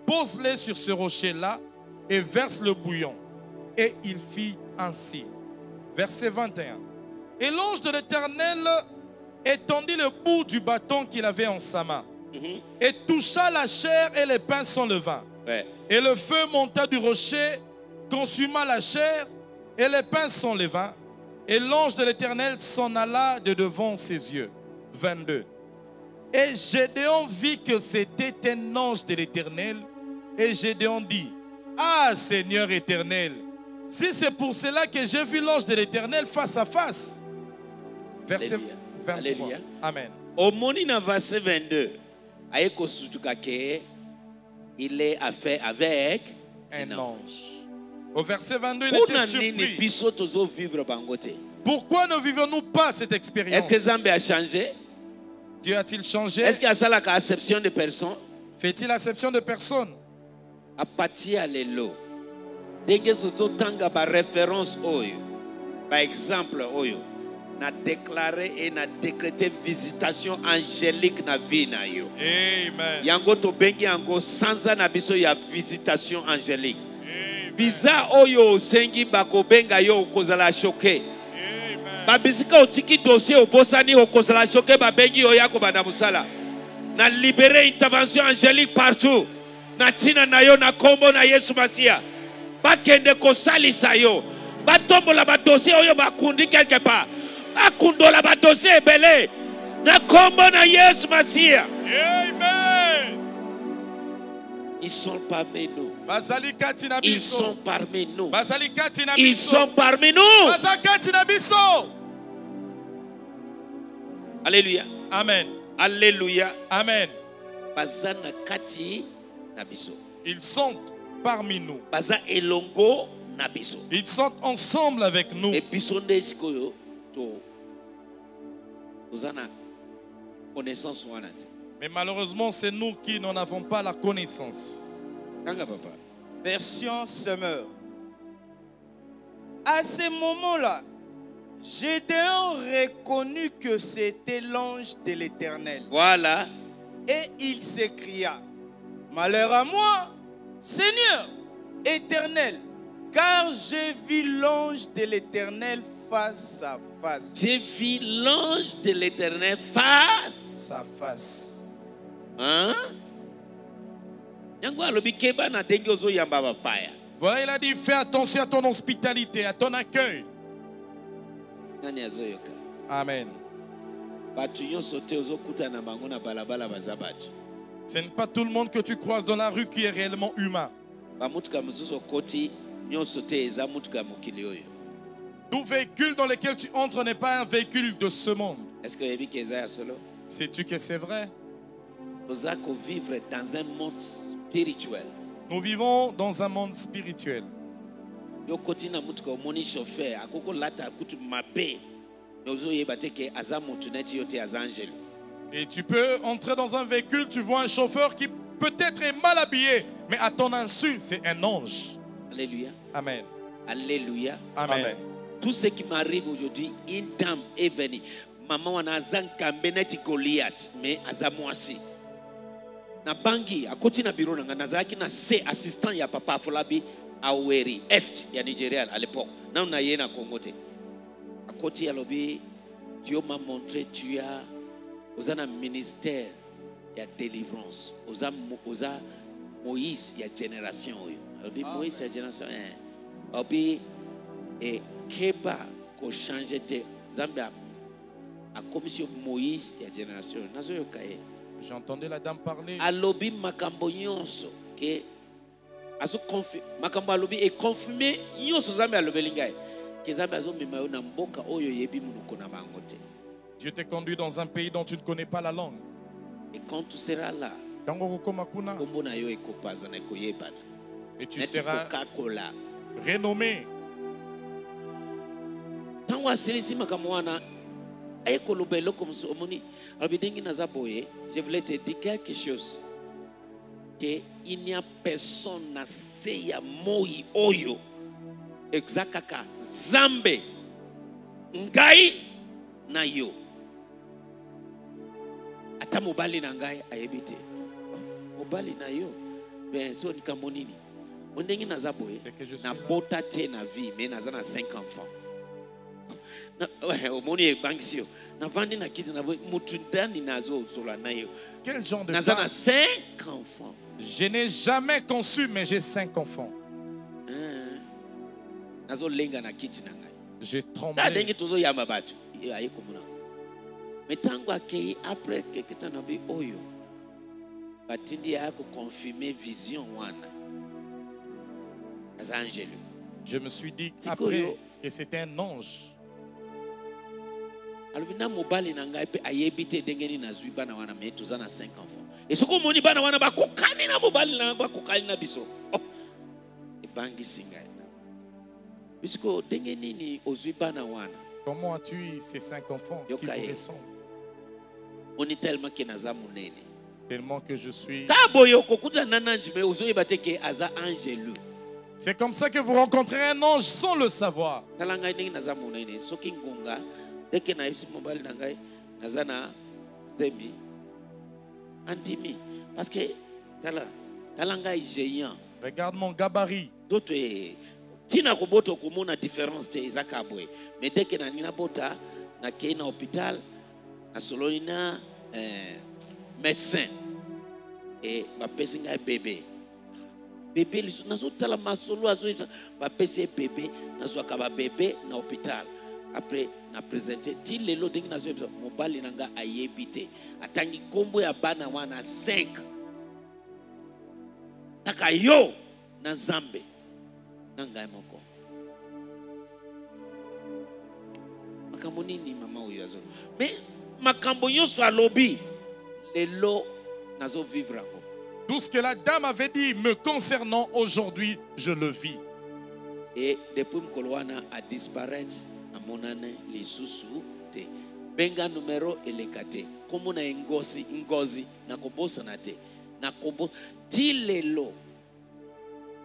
pose-les sur ce rocher-là et verse le bouillon. Et il fit ainsi. Verset 21. Et l'ange de l'Éternel étendit le bout du bâton qu'il avait en sa main et toucha la chair et les pains sans levain. ouais. Et le feu monta du rocher, consuma la chair et les pains sans levain. Et l'ange de l'Éternel s'en alla de devant ses yeux. 22. Et Gédéon vit que c'était un ange de l'Éternel. Et Gédéon dit, Ah Seigneur éternel, si c'est pour cela que j'ai vu l'ange de l'Éternel face à face. Verset Alléluia. 23. Alléluia. Amen. omoni na verset 22 aye kosutuka ke il est affaire avec Un un ange ange. Au verset 22, il était surpris. Pourquoi ne vivons-nous pas cette expérience? Ce que zambe a changé? Dieu a-t-il changé? Est ce que asalaka acception de personne Fait-il acception de personne apati ya lelo ndenge tozotanga baréférence oyo. Baexemple oyo. Na déclare e na décréte visitation angélique na vie na yo. Yango tobengi yango sanza na biso ya visitation angélique. Biza oyo osengi bakobenga yo okozala shoke babisika otiki dossier obosani okozala shoke babengi yo ya kobanda mosala. Na libere intervention angélique partout. Na ntina na yo na nkombo na yesu masiya bakende kosalisa yo. Batombola badossier oyo bakundi quelque part. Bakundola badossier ebele. Na nkombo na yesu masiya Amen. ils sont parmi nous ils sont parmi nous ils sont parmi nous alléluia Amen. alléluia Amen. Ils sont parmi nous. Ils sont ensemble avec nous. Mais malheureusement, c'est nous qui n'en avons pas la connaissance. Version Semeur. À ce moment-là, Gédéon reconnut que c'était l'ange de l'Éternel. voilà Et il s'écria, Malheur à moi, Seigneur éternel, car j'ai vu l'ange de l'Éternel face à face. j'ai vu l'ange de l'éternel face Sa face. Hein? Voilà, il a dit, fais attention à ton hospitalité, à ton accueil. Amen. Ce n'est pas tout le monde que tu croises dans la rue qui est réellement humain. Tout véhicule dans lequel tu entres n'est pas un véhicule de ce monde. Sais-tu que c'est vrai? Toza kovivre dans un monde spirituel Nous vivons dans un monde spirituel. Et tu peux entrer dans un véhicule, tu vois un chauffeur qui peut-être est mal habillé, mais à ton insu, c'est un ange. alléluia Amen. alléluia Amen. tout ce qui m'arrive aujourd'hui une dame est venue mama wana aza nkambe neti goliath mais aza mwasi na bangi akoti na biro na ngai nazalaki na se assistant ya papa afolabi aweri est ya nigeria à l'époque. Nanu na ye na congo te. Akoti alobi dieu m'a montré tu as oza na ministère ya délivrance. Oza, oza moïse ya génération oyo. Alobi moïse ya génération eh. alobi e keba kochange te. Nzambe a- akomisi yo moïse ya génération. Oyo nazoyoka ye J'entendais la dame parler. alobi makambo nyonso ke azo confi- makambo alobi econfirme nyonso nzambe alobeli ngai ke nzambe azomema yo na mboka oyo oyebi monoko na bango te Dieu t'est conduit dans un pays dont tu ne connais pas la langue. e quand tu seras là Et tu seras renommé. Je voulais te dire quelque chose que il n'y a personne na seya moi oyo. Eza kaka zambe. Ngai na yo. Ata mobali na ngai ayebi te. Oh, mobali na yo. Mais so likambo nini? O ndenge naza boye nabota te na vie mais naza na 5 enfants. Na- omoni ebangisi yo. Navandi na kiti na boye motu ndani nazozola na yo. Quel genre de naza na femme 5 enfants. Je n'ai jamais conçu, mais j'ai cinq enfants. Nazolenga na kiti na ngai. J'ai ta tremblé. ndenge tozoyamba bato. Ye aye komona me ntango akei apres keketa na bi oyo batindi ye aya koconfirme vision wana. Aza angelu Je me suis dit après que c'était un ange. Alobi na mobali na ngai mpe ayebi te ndenge nini nazwi bana wana me toza na 5 enfants e soki omoni bana wana bakokani na mobali na ngai bakokani na biso oh, ebangisi ngai bisiko ndenge nini ozwi bana wana? Comment as-tu ces cinq enfants qui Yokaye. vous ressemblent? Oni tellement ke naza monene Tellement que je suis. ka boye na me ozoyeba te ke aza angelu C'est comme ça que vous rencontrez un ange sans le savoir. tala ngai ndenge naza monene soki ngonga ndeke nayebisi mobali na ngai naza na zemi. Andimi parce que tala tala ngai géant. Regarde mon gabarit. nzoto e ntina kobota okomona différence te eza me nani nabota nakei na hôpital nasololi na eh, médecin. E bapesi ngai bebe bebe nazotala masolo azoyesa bapesi ye bebe nazwaka babebe na hôpital après na présente ti lelo ndenge nazoyebisa mobali na ngai ayebi te. Atangi nkombo ya bana wana 5 kaka yo na nzambe na ngai moko. Nini mama oyo azo me makambo nyonso alobi. Lelo nazovivre yango. Tout ce que la dame avait dit me concernant aujourd'hui, je le vis. e depuis mokolo wana adisparaître amonane lisusu te benga numero eleka te kombo na ye ngozi ngozi nakobosana te nakobo ti lelo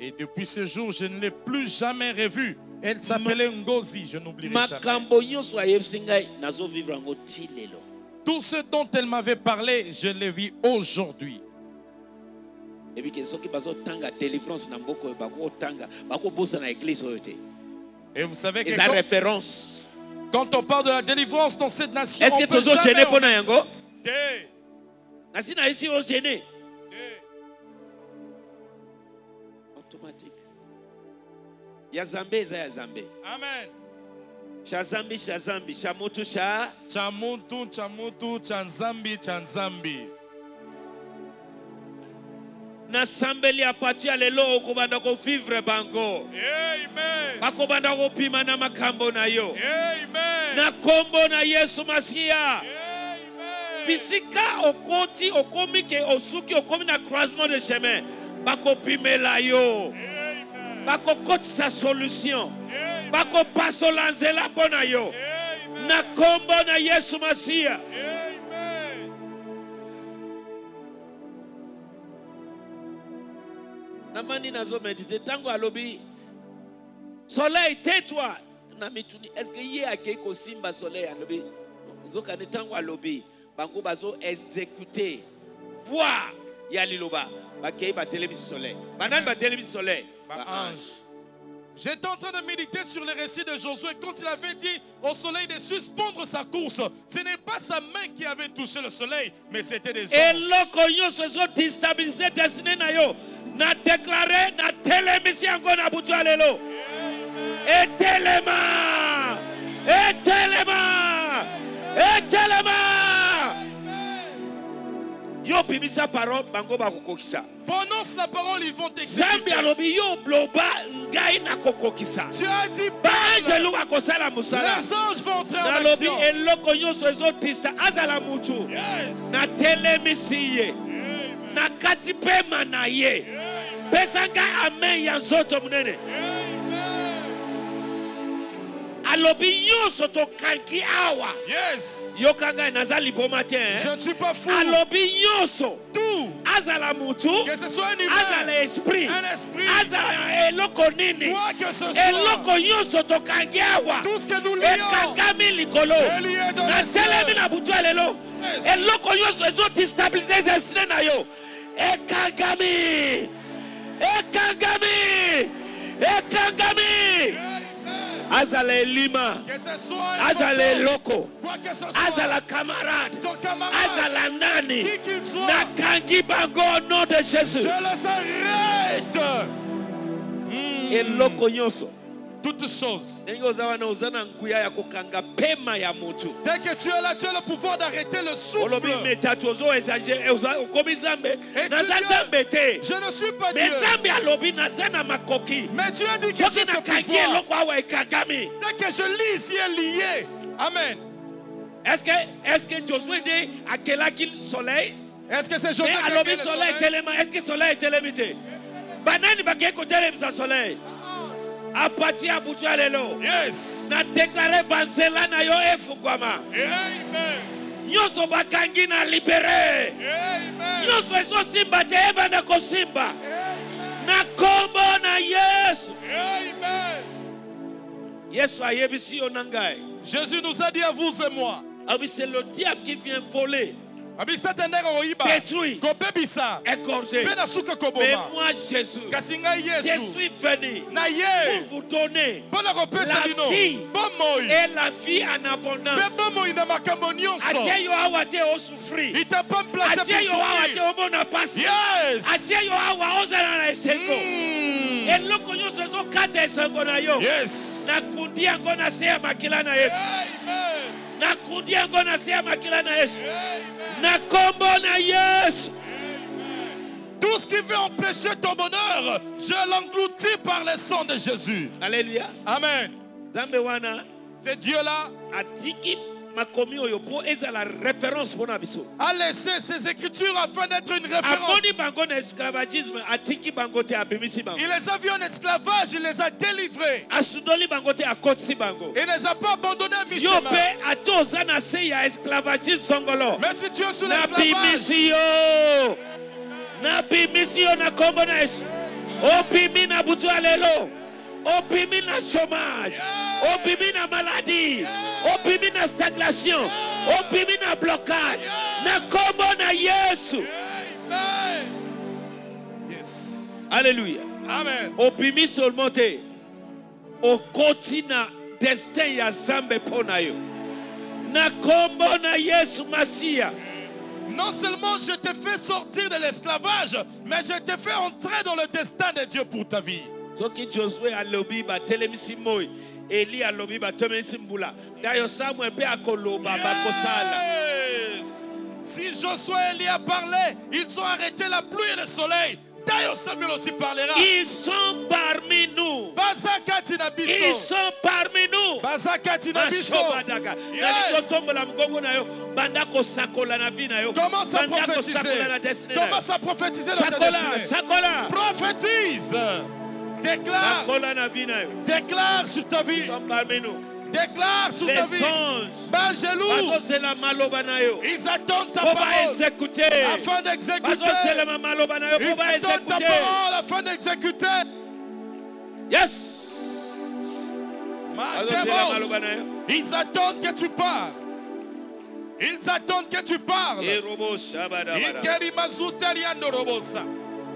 Et depuis ce jour, je ne l'ai plus jamais revue. Elle s'appelait Ngozi, je n'oublierai jamais. Tout ce dont elle m'avait parlé, je le vis aujourd'hui. soki bazotanga délivrance Et vous savez que eza quand, référence quand on parle de la délivrance dans cette nation, est ce on que tozogene jamais mpo na yango Té, nasi nayebisi ozene automatique. Ya zambe eza ya zambe Amen. sha zambi sha zambi mutu Cha cha mutu, cha nzambi, cha nzambi. Nasambeli ya pati ya lelo okobanda kovivre bango. Bakobanda kopima na makambo na yo. Na nkombo na yesu masiya bisika okoti okomi ke osuki okomi na croisement de chemin bakopimela yo. Bakokotisa solution. Bakopasola nzela mpo na yo. Na nkombo na yesu masiya Amen. Namani nazomedite ntango alobi soleil tais-toi na mituni. Eske ye akei kosimba soleil alobi? Ozokani ntango alobi bango bazoexécute voi ya liloba. Bakei batelemisi soleil. Banani batelemisi soleil? J'étais en train de méditer sur le récit de Josué quand il avait dit au soleil de suspendre sa course. Ce n'est pas sa main qui avait touché le soleil, mais c'était des desine na deklare na telemisi yango na butu ya lelo etelema etelema etelema yo parole bango bakokokisa. Prononce la parole, ils vont t'exécuter. alobi yo loba ngai nakokokisa. Tu as dit parle. baanjelu bakosala mosala. Les anges vont entrer en nalobi eloko nyonso ezotista azala mutu. Natelemisi ye. Nakati pema na ye. Pesa ngai amen ya nzoto monene alobi nyonso tokangi awa. Yes. yoka ngai naza liboma te eh? Je ne suis pas fou. alobi nyonso Tout. azala mutu. Que ce soit un azala humain, esprit. Un esprit, azala eloko nini. Quoi que ce soit, eloko nyonso tokangi awa. Tout ce que nous lions, ekangami likolo. Est lié dans les natelemi cieux. na butu ya lelo. Yes. eloko nyonso ezodestabilize desine na yo. Ekangami ekangami ekangami azala elima. Un azala eloko. Soit, azala camarade. Azala nani. Nakangi bango au nom de je jésus eloko nyonso Toutes choses. Dès que tu es là, tu as le pouvoir d'arrêter le souffle. Et tu dis- Je ne suis pas Dieu. Mais Dieu dit que j'ai ce pouvoir. Dès que je lis ici est lié. Amen. est-ce que josué nde akelaki soleil? Est-ce que c'est qui a le soleil est-ce que soleil banani kotelemisa soleil apati ya butu ya lelo Yes. na deklare banzela na yo efungwama Amen. nyonso bakangi na libere Amen. nyonso ezosimba te ebanda kosimba na nkombo na yesu. Yesu ayebisi yo na ngai. Jésus nous a dit à vous et moi. alobi c'est le diable qui vient voler Détruit. kobebisa. Égorger mpe na suka mais koboma moi jésus. Kasi ngai je yesu suis venu na pour ye vous donner mpo na kopesa La bino. vie. bomoi et la vie en mpe abondance bomoi na makambo nyonso. Atie yo awa te osouffrir ita pa place atie yo awa te pour omona pasi yes. Atie yo awa ozala na esengo Mm. eloko nyonso ezokata esengo na yo. Yes. Nakundi yango na se ya makila na yesu. Amen. nakundi yango na se ya makila na yesu. Amen. Na nkombo na yesu Tout ce qui veut empêcher ton bonheur, je l'engloutis par le sang de Jésus. aleluya Amen. C'est Dieu-là atiki a laissé ses écritures afin d'être une référence. Il les a vus en esclavage, il les a délivrés. Il les a pas abandonnés à mi Mais si tu es sous l'esclavage, obimi na butu ya lelo obimi na chômage. Obimi na maladie. Obimi na stagnation. Obimi na blocage. Na kombo na yesu. Amen. obimi seulement te okoti na destin ya zambe mpo na yo na kombo na yesu masiya Non seulement je t'ai fait sortir de l'esclavage, mais je t'ai fait entrer dans le destin de Dieu pour ta vie soki josue alobi batelemisi moi eli alobi batelemisi mbula d'ailleurs samuel mpe akoloba Si Josué et Eli a parlé, ils ont arrêté la pluie et le soleil. D'ailleurs, aussi parlera. Ils sont parmi nous. Ils sont parmi nous. Commence à prophétiser? Commence à prophétiser la Sakola, Sakola. Prophétise. Déclare. Sur ta vie. Déclare sur ta vie. anges. Ils attendent ta parole. Afin d'exécuter. Ils attendent ta parole afin d'exécuter. Yes. Ils attendent que tu parles. Ils attendent que tu parles.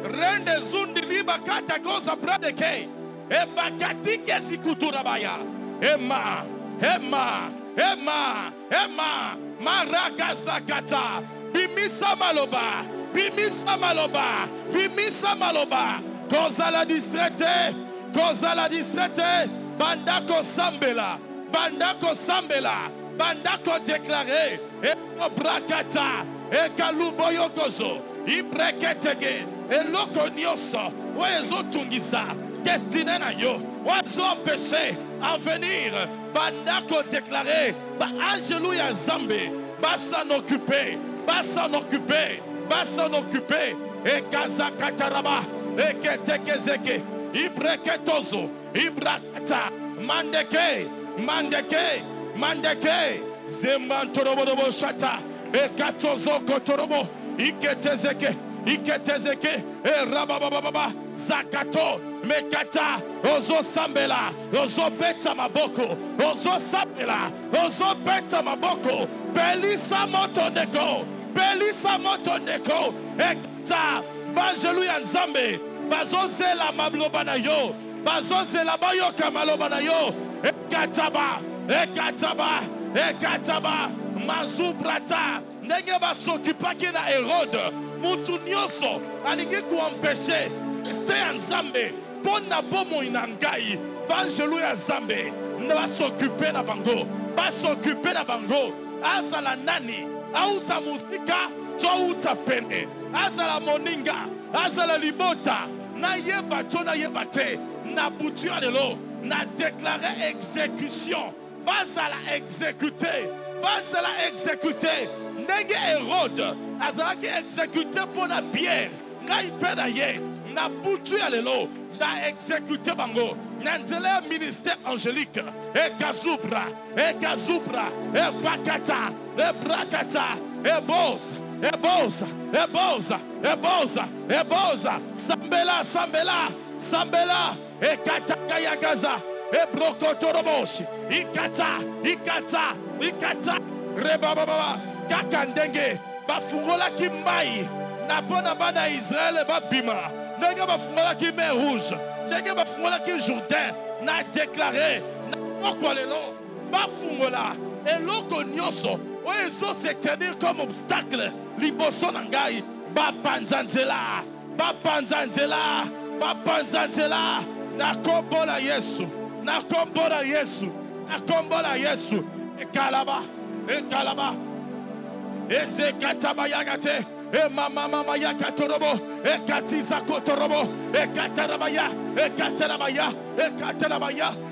Rende zundi liba kata kosa bradeke. Emma katike sikutura baya. Emma, Emma, ema Emma, Maragazakata. Bimisa maloba, bimisa maloba, bimisa maloba. Kozala distrete, kozala distrete. Bandako sambela, bandako sambela, bandako déclaré. Et brakata, et kaluboyokozo, ibreketege. Eloko nyonso oyo ezotungisa destine na yo oyo ezoempeshe avenir banda kodeklare baangelu ya nzambe basan occupe basan occupe basan occupe ekazakataraba eketekezeke ibreketozo ibrakata mandeke mandeke mandeke. Zemantorobodobo shata ekatozoko torobo iketezeke iketezeke erababababa zakato mekata ozosambela ozobeta maboko ozosambela ozobeta maboko. Pelisa moto ndeko pelisa moto ndeko ekata banjelu ya nzambe bazozela maloba na yo bazozela bayoka maloba na ekataba ekataba ekataba mazubrata ndenge basokipaki na herode mutu nyonso alingi koampeshe este ya nzambe mpo na bomoi na ngai banjelu ya nzambe basokipe na bango basokipe na bango. Azala nani? Auta mosika to auta pene. Azala moninga azala libota. Nayeba to nayeba te. Na butu ya lelo na deklare exécution. Bazala exécute bazala exécute ndenge herode azalaki exécute mpo na biere ngai mpe na ye na butu ya lelo na exécute bango. Na nzela ya ministère angélique. Ekazubra ekazubra ebakata ebrakata ebosa ebosa ebosa ebosa ebosa sambela sambela sambela. Ekataka ya gaza. Ebrokotoroboshi ikata ikata ikata rebababa kaka ndenge. Bafungolaki mai na mpo na bana ya israele babima. Ndenge bafungolaki rouge. Ndenge bafungolaki jourdain. Na deklare na moko lelo. Bafungola. Eloko nyonso. Oyo ezosetenir comme obstacle. Liboso na ngai. Bapanza nzela. Bapanza na na yesu na kombo na yesu. Na kombo na yesu Kotorobo,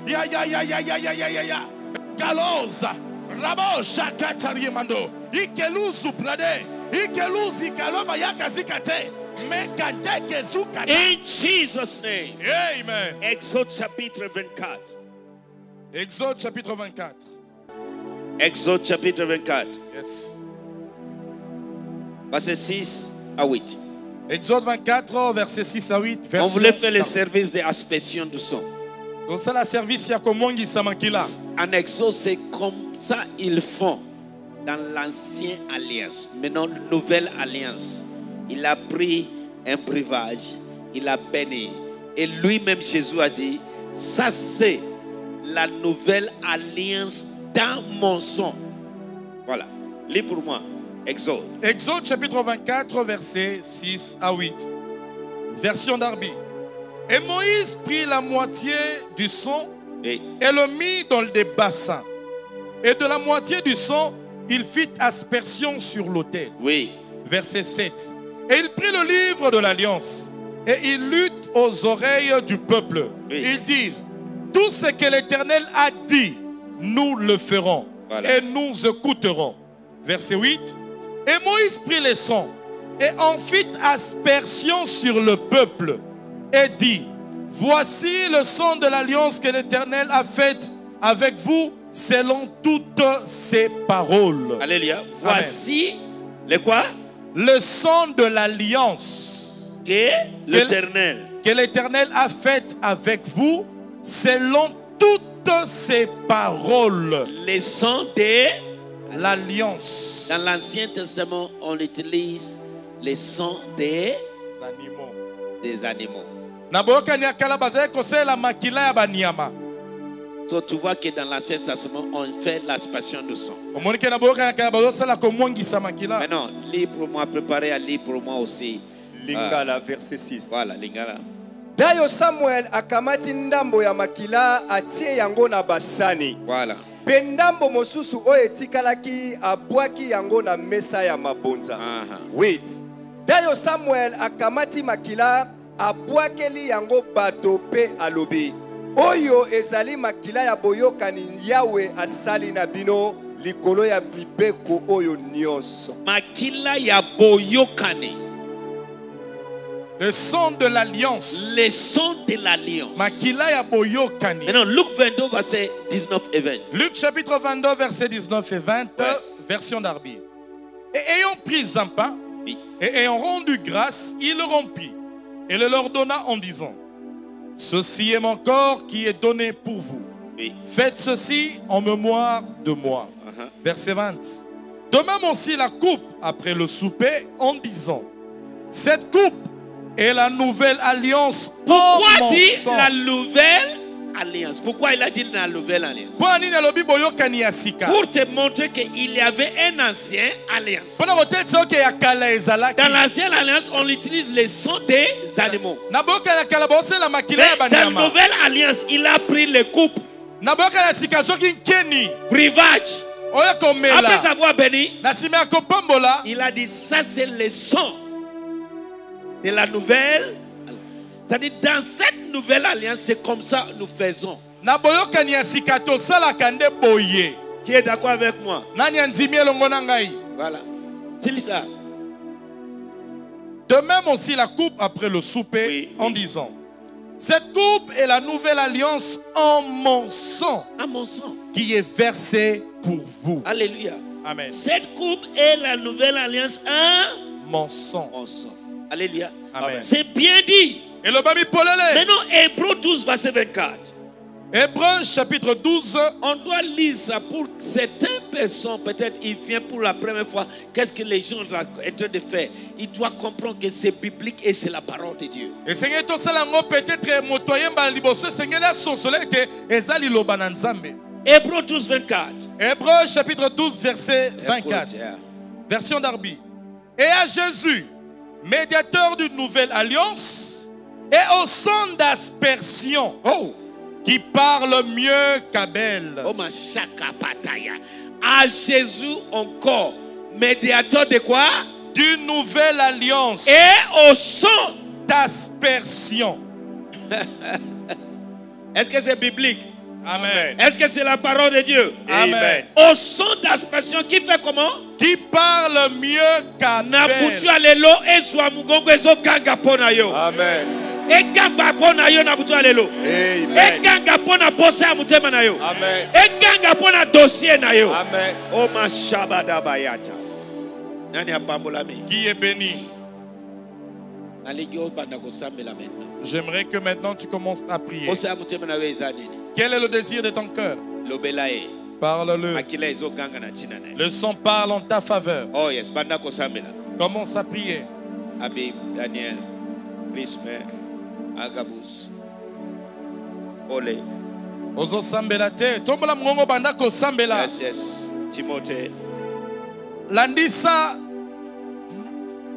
Ya Ya Ya Ya Ya Ya Ya Ya Ya, Galoza, Rabo Ikeluzu Prade, Ikeluzi In Jesus' name. Amen. Exode chapitre 24. Exode chapitre 24. Exode chapitre 24. Yes. Verset 6 à 8. Exode 24, verset 6 à 8. On voulait faire le service d'aspersion du son. Donc ça, la service, il y a comment samakila. En Exode, c'est comme ça ils font dans l'ancienne alliance. Maintenant, nouvelle alliance. Il a pris un breuvage, il a béni. Et lui-même, Jésus a dit, ça c'est la nouvelle alliance dans mon son. Voilà. Lis pour moi. Exode. Exode chapitre 24, verset 6 à 8. Version d'Arbi. Et Moïse prit la moitié du sang Et et le mit dans des bassins. Et de la moitié du sang, il fit aspersion sur l'autel. oui, Verset 7. Et il prit le livre de l'alliance et il lut aux oreilles du peuple. Oui. Il dit, tout ce que l'Éternel a dit, nous le ferons Voilà. et nous écouterons. Verset 8. Et Moïse prit les sons et en fit aspersion sur le peuple et dit, voici le son de l'alliance que l'Éternel a faite avec vous selon toutes ses paroles. Alléluia. Voici le quoi? Le son de l'alliance Que l'éternel. que l'Éternel a faite avec vous selon toutes ses paroles. Les sons de. L'alliance. Dans l'Ancien Testament, on utilise les sons des, Animaux. des animaux. Donc, tu vois que dans l'Ancien Testament, on fait l'aspiration du sang. Maintenant, lis pour moi, préparez à lire pour moi aussi. lingala verset 6 Voilà, Lingala. Dayo samuel akamati ndambo ya makila atie yango na basani Voilà. mpe ndambo mosusu oyo etikalaki abwaki yango na mesa ya mabonza Aha. wait dayo samuel akamati makila abwakeli yango bato mpe alobi oyo ezali makila ya boyokani yawe asali na bino likolo ya mibeko oyo nyonso Makila ya boyokani. Le son de l'alliance Les sons de l'alliance. Maintenant, Luc 22, verset 19 et 20. Luc chapitre 22 verset 19 et 20 version d'Arbi et ayant pris un pain Oui. Et ayant rendu grâce, il le rompit et le leur donna en disant, Ceci est mon corps qui est donné pour vous. Oui. Faites ceci en mémoire de moi. Uh-huh. Verset 20. De même aussi la coupe après le souper en disant, Cette coupe est la nouvelle alliance Pourquoi dit sang. la nouvelle alliance? Pourquoi il a dit la nouvelle alliance? Pour te montrer qu'il y avait un ancien alliance. Dans l'ancienne alliance, on utilise les sons des animaux. Mais dans la nouvelle alliance, il a pris les coupes, oyo Après avoir béni, il a dit ça c'est le son de la nouvelle. C'est-à-dire dans cette nouvelle alliance, c'est comme ça nous faisons. Qui est d'accord avec moi? Voilà. C'est ça. de même aussi la coupe après le souper Oui, en oui. disant cette coupe est la nouvelle alliance en mon sang À mon sang. qui est versée pour vous Alléluia. amen Cette coupe est la nouvelle alliance à mon sang mon sang. Alléluia. C'est bien dit. elobami polele Maintenant, Hébreu 12, verset 24. hébreu chapitre 12 On doit lire ça pour certaines personnes. Peut-être il vient pour la première fois. Qu'est-ce que les gens sont en train de faire? Il doit comprendre que c'est biblique et c'est la parole de Dieu. esengeli tosala yango peut-être moto ayembala liboso esengeli asosola ete eza liloba na nzambe Hébreu 12, 24. hébreu chapitre 12 verset 24 Écoute, yeah. version d'Arbi. Et à Jésus, médiateur d'une nouvelle alliance, et au sang d'aspersion, Oh, qui parle mieux qu'Abel. oh ma chaka pataya. À Jésus encore, médiateur de quoi? D'une nouvelle alliance Et au sang. d'aspersion. Est-ce que c'est biblique? Amen. Est-ce que c'est la parole de Dieu? Amen. Au son d'aspersion qui fait comment? Qui parle mieux yo Amen. eganga mpo na yo na butu ya lelo Amen. eganga mpo na posa ya motema na yo Amen. eganga mpo na dossier na yo Amen. o mashabadabayata nani apambolami Qui est béni? nalingi obanda kosambela maintenant J'aimerais que maintenant tu commences à prier. posa ya motema na yo eza nini? Quel est le désir de ton cœur? Parle-le. Le son parle en ta faveur. oh yes banda kosambela Commence à prier. Abib, Daniel, Prisme, Agabus, Ole, ozosambela te. Tombola mongongo banda kosambela yes, yes, Timothée, landisa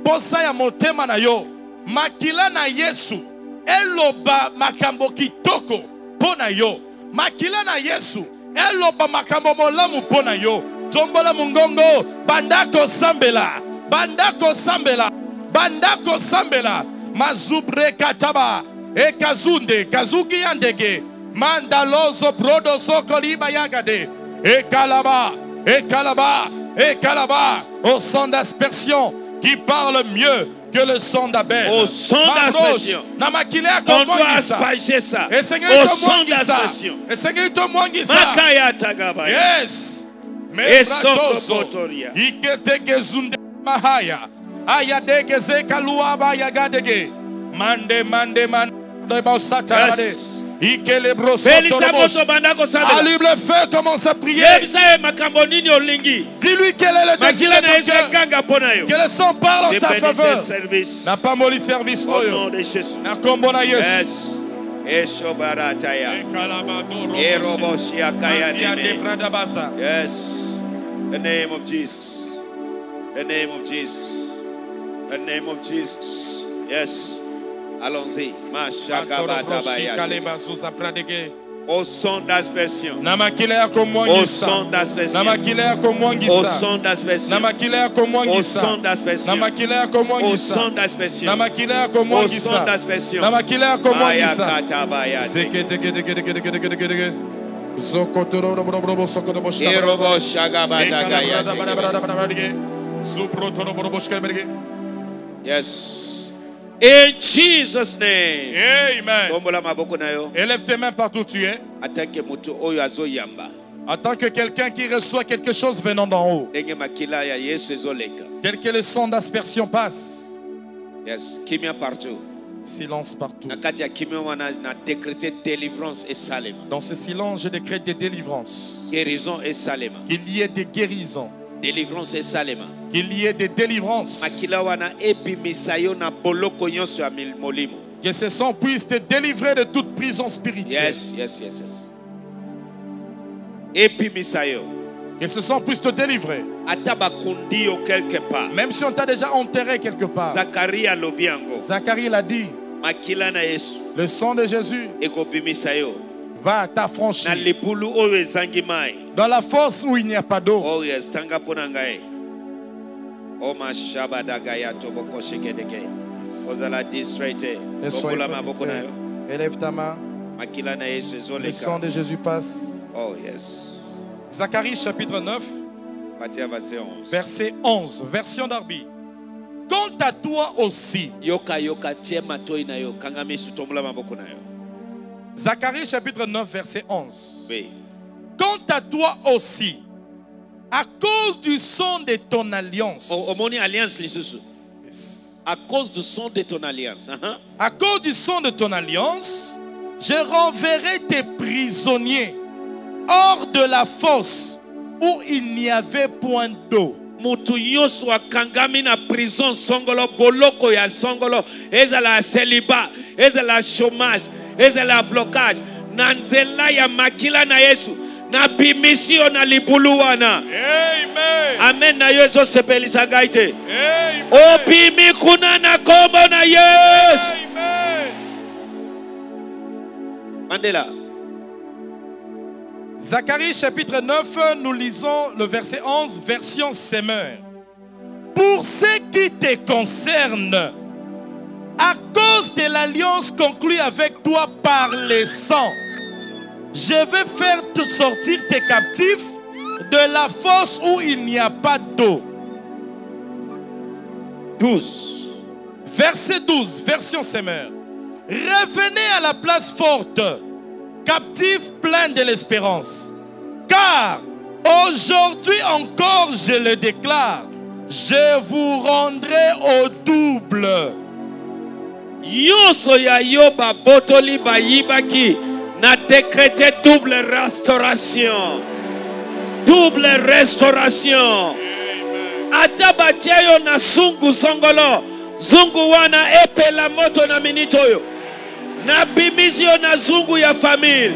posa ya motema na yo. Makila na yesu. Eloba makambo kitoko mpo na yo. Makila na yesu. Eloba makambo molamu mpo na yo. Tombola mongongo banda kosambela. Banda kosambela. Banda kosambela. Mazubre kataba. Ekazunde kazuki ya ndege. Mandalozo brodo sokoliba yagade ekalaba ekalaba ekalaba au son d'aspersion qui parle mieux le. Au son d'aspersion. on doit asperger ça au son d'aspersion. Makaya Tagabaya. Yes. Esoko Mebratoso. Botoria. Iketeke zunde mahaya. Ayadeke zeka luaba yagadege. Mande mande mande bausata Yes. Belisa moto banda kosambela. Allume le feu, commence à prier. Yebisa ye makambo nini olingi? Dis-lui quel est le désir Makila de na Yesu cœur. eganga mpo na yo. Faveur. service Na pamboli service au oyo. nom de Jésus. Na na Yesu. Yes. Esho barataya. Eroboshia kaya neme. Yes. The name of Jesus. The name of Jesus. The name of Jesus. Yes. Allons-y. Au son d'aspersion. Au son d'aspersion. Au son d'aspersion. Au son d'aspersion. Au son d'aspersion. Son Yes. In Jesus' name. Amen. Élève tes mains partout où tu es. En tant que quelqu'un qui reçoit quelque chose venant d'en haut, tel que le son d'aspersion passe, Yes. Kimia partout. silence partout. Dans ce silence, je décrète des délivrances. Guérison esalema. Qu'il y ait des guérisons. Délivrance esalema. Qu'il y ait des délivrances. makila wana ebimisa yo na boloko nyonso ya mil- molimo Que ce son puisse te délivrer de toute prison spirituelle. yes yes yes yes ebimisa yo Que ce son puisse te délivrer. quelque part Même si on t'a déjà enterré quelque part. Zacharie l'a dit. Le sang de Jésus va t'affranchir. Dans la force où il n'y a pas d'eau. oh yes tanga mpo na ngai o mashabadagaya tobokoshegedege ozala distraite Élève ta main. Le sang de Jésus passe. oh yes Zacharie chapitre 9, batia verset 11 verset 11. Version d'Arbi. Quant à toi aussi. yoka yoka tie matoi na yo kanga misu tombola maboko na yo Zacharie chapitre 9, verset 11. be Quant à toi aussi, à cause du son de ton alliance, O- omoni alliance lisusu à cause du son de ton alliance hein? à cause du son de ton alliance, je renverrai tes prisonniers hors de la fosse où il n'y avait point d'eau. mutu nyonso akangami na prison songolo boloko ya songolo ezala ya celibat ezala ya chômage ezala blocage. Na nzela ya makila na yesu. Nabimisi yo na libulu wana. Amen. amen na yo ezosepelisa ngai te. Amen. obimi kuna na kombo na yesu. Mandela. Zacharie chapitre 9, nous lisons le verset 11, version Semeur. Pour ce qui te concerne, à cause de l'alliance conclue avec toi par les sangs, je vais faire te sortir tes captifs de la fosse où il n'y a pas d'eau. 12. Verset 12, version Semeur. Revenez à la place forte, captifs pleins de l'espérance. Car aujourd'hui encore, je le déclare, je vous rendrai au double. Nyonso ya yo babotoli bayibaki na décrété double restauration. Double restauration. Ata batia yo na zungu songolo. Zungu wana epela moto na miniti oyo. Nabimisi yo na zungu ya famille.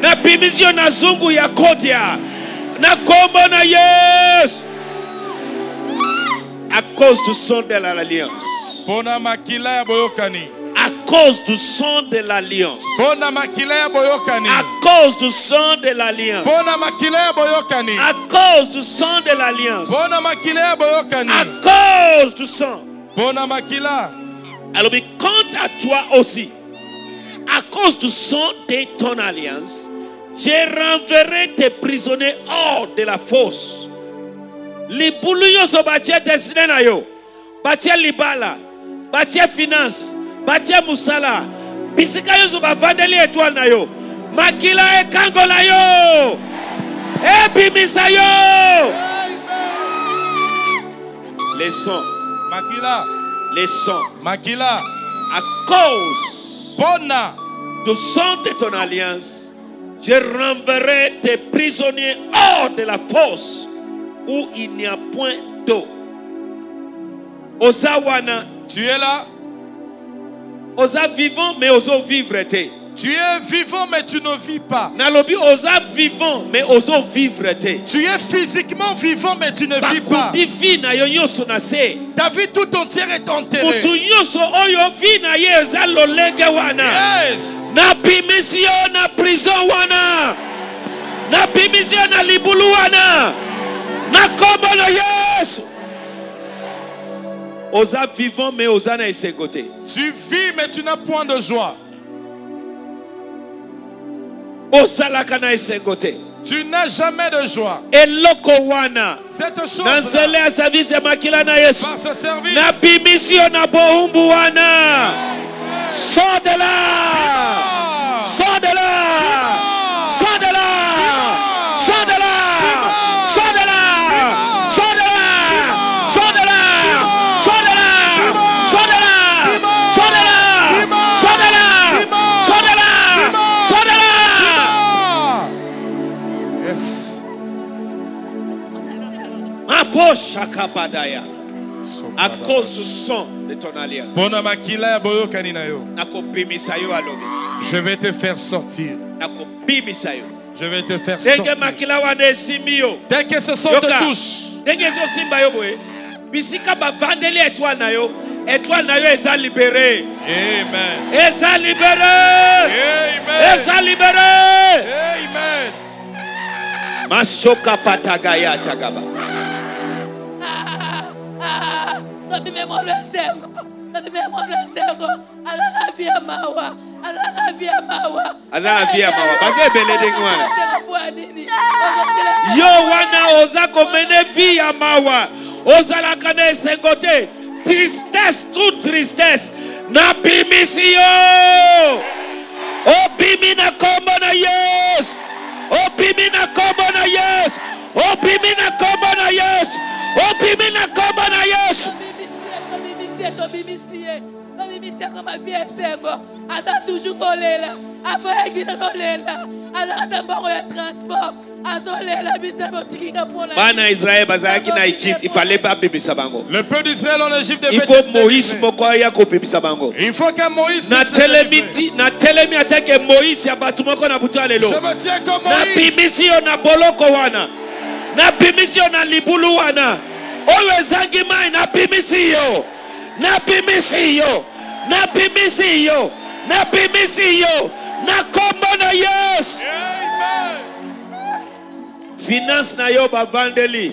Nabimisi yo na zungu ya kodia. Na kombo na yesu. À cause du son de l'alliance À cause du son de l'alliance. À cause du son de l'alliance. À cause du son de l'alliance. À cause du makila. alors mais quant à toi aussi à cause du son de ton alliance je renverrai tes prisonniers hors de la fosse. Libulu nyonso batie desine na yo batie libala batie finance batie mosala bisika nyonso bavandeli etwale na yo. Makila ekangola yo. Ebimisa yo. Les sons Makila. les sons Makila. à cause du son de ton alliance, je renverrai tes prisonniers hors de la fosse où il n'y a point d'eau. Ozawana, Tu es là? oza vivant, mais ozo vivre. Tu es vivant, mais tu ne vis pas. Nalobi oza vivant, mais vivre. Tu es physiquement vivant, mais tu ne vis pas. Ta vie tout entière est enterrée. Yes. nabimisi yo na prison wana nabimisi yo na libulu wana na kombo na yesu oza vivant mais oza na esengo te Tu vis, mais tu n'as point de joie. na esengo te Tu n'as jamais de joie. eloko wana Cette chose na nzela ya service makila na yesu par ce service, nabimisi yo na bohumbu wana. Sors de là. Sors de là. Sors de là. Sors de là. Sors de là. Sors de Sors de là Sors de là Sors de là Yes. Approche Kapadaya. À cause du sang de ton alliance. Je vais te faire sortir. Je vais te faire sortir. Dès que ce sont de touches bisika bavandeli étoile na yo étoile na yo eza libéré. Amen. eza libéré. Eza libéré. Amen. masoka patagaya tagaba. Tobimemolo esengo Natumia mwanaseko. Alaka vya mawa. Alaka vya mawa. Azala vya mawa. Baze belede ngwana. Yo wana oza komene vya mawa. Ozalaka na esengo te. Tristesse, tout tristesse. Nabimisi yo. Obimi na kombo na yes. Obimi na kombo na yes. Obimi na kombo na yes. Obimi na kombo na yes. Obimi na kombo na yes. ye tobimisi ye tobimisi toujours bana israele bazalaki na egypte ifale babebisa bango. Ifo moïse moko aya kobebisa bango. Moïse ya butu na wana. Na libulu wana. Oyo nabimisi yo. Nabimisi yo. Nabimisi yo. Na kombo na yesu. Finance na yo bavandeli.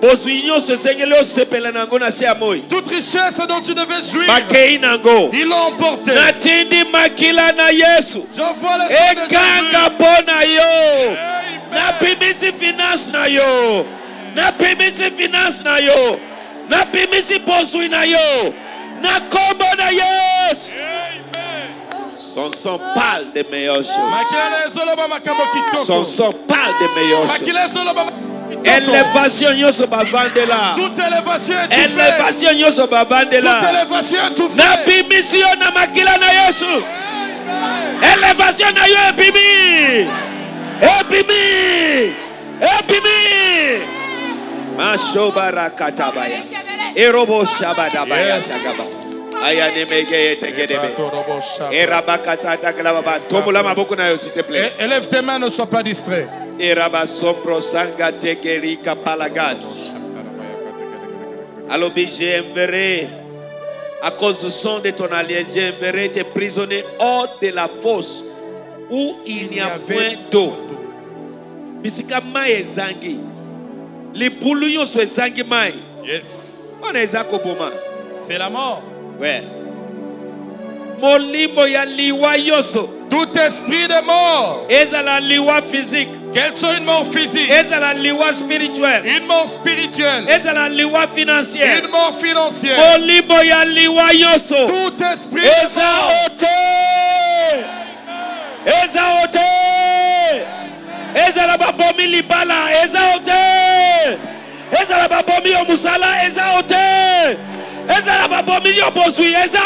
Bozwi nyonso esengeli osepela na yango na se ya moi Toute richesse dont tu devais jouir, bakei l'ont emporté. natindi makila na yesu. Ekanga Jésus. mpo na yo. Napimisi finance na yo. Napimisi finance na yo napimisi pozwi na yo. Na kombo na yesu son sang parle de meilleures choses son sang parle de meilleures choses élévation nyonso bavandela Toute élévation est élévation nyonso Toute élévation est tout fait. nabimisi yo na makila na yesu. Élévation na yo ebimi ebimi ebimi mashobarakatabaya te plaît. É- Élève tes mains, ne sois pas distrait. alobi j'aimerais à cause du son de ton alliance j'aimerais te prisonnier hors de la fosse où il n'y a point d'eau. bisika mai ezangi libulu nyonso ezangi mai. Yes. wana eza koboma? C'est la mort. we molimo ya liwa nyonso Tout esprit de mort, ezala liwa physique. Qu'elle soit une mort physique, ezala liwa spirituel une mort spirituelle, ezala liwa financière. Une mort financière, molimo ya liwa nyonso tout esprit de eza mort, ote. Eza ote ezala babomi libala eza ote. Ezala babomi yo mosala eza ote. Ezala babomi yo bozwi eza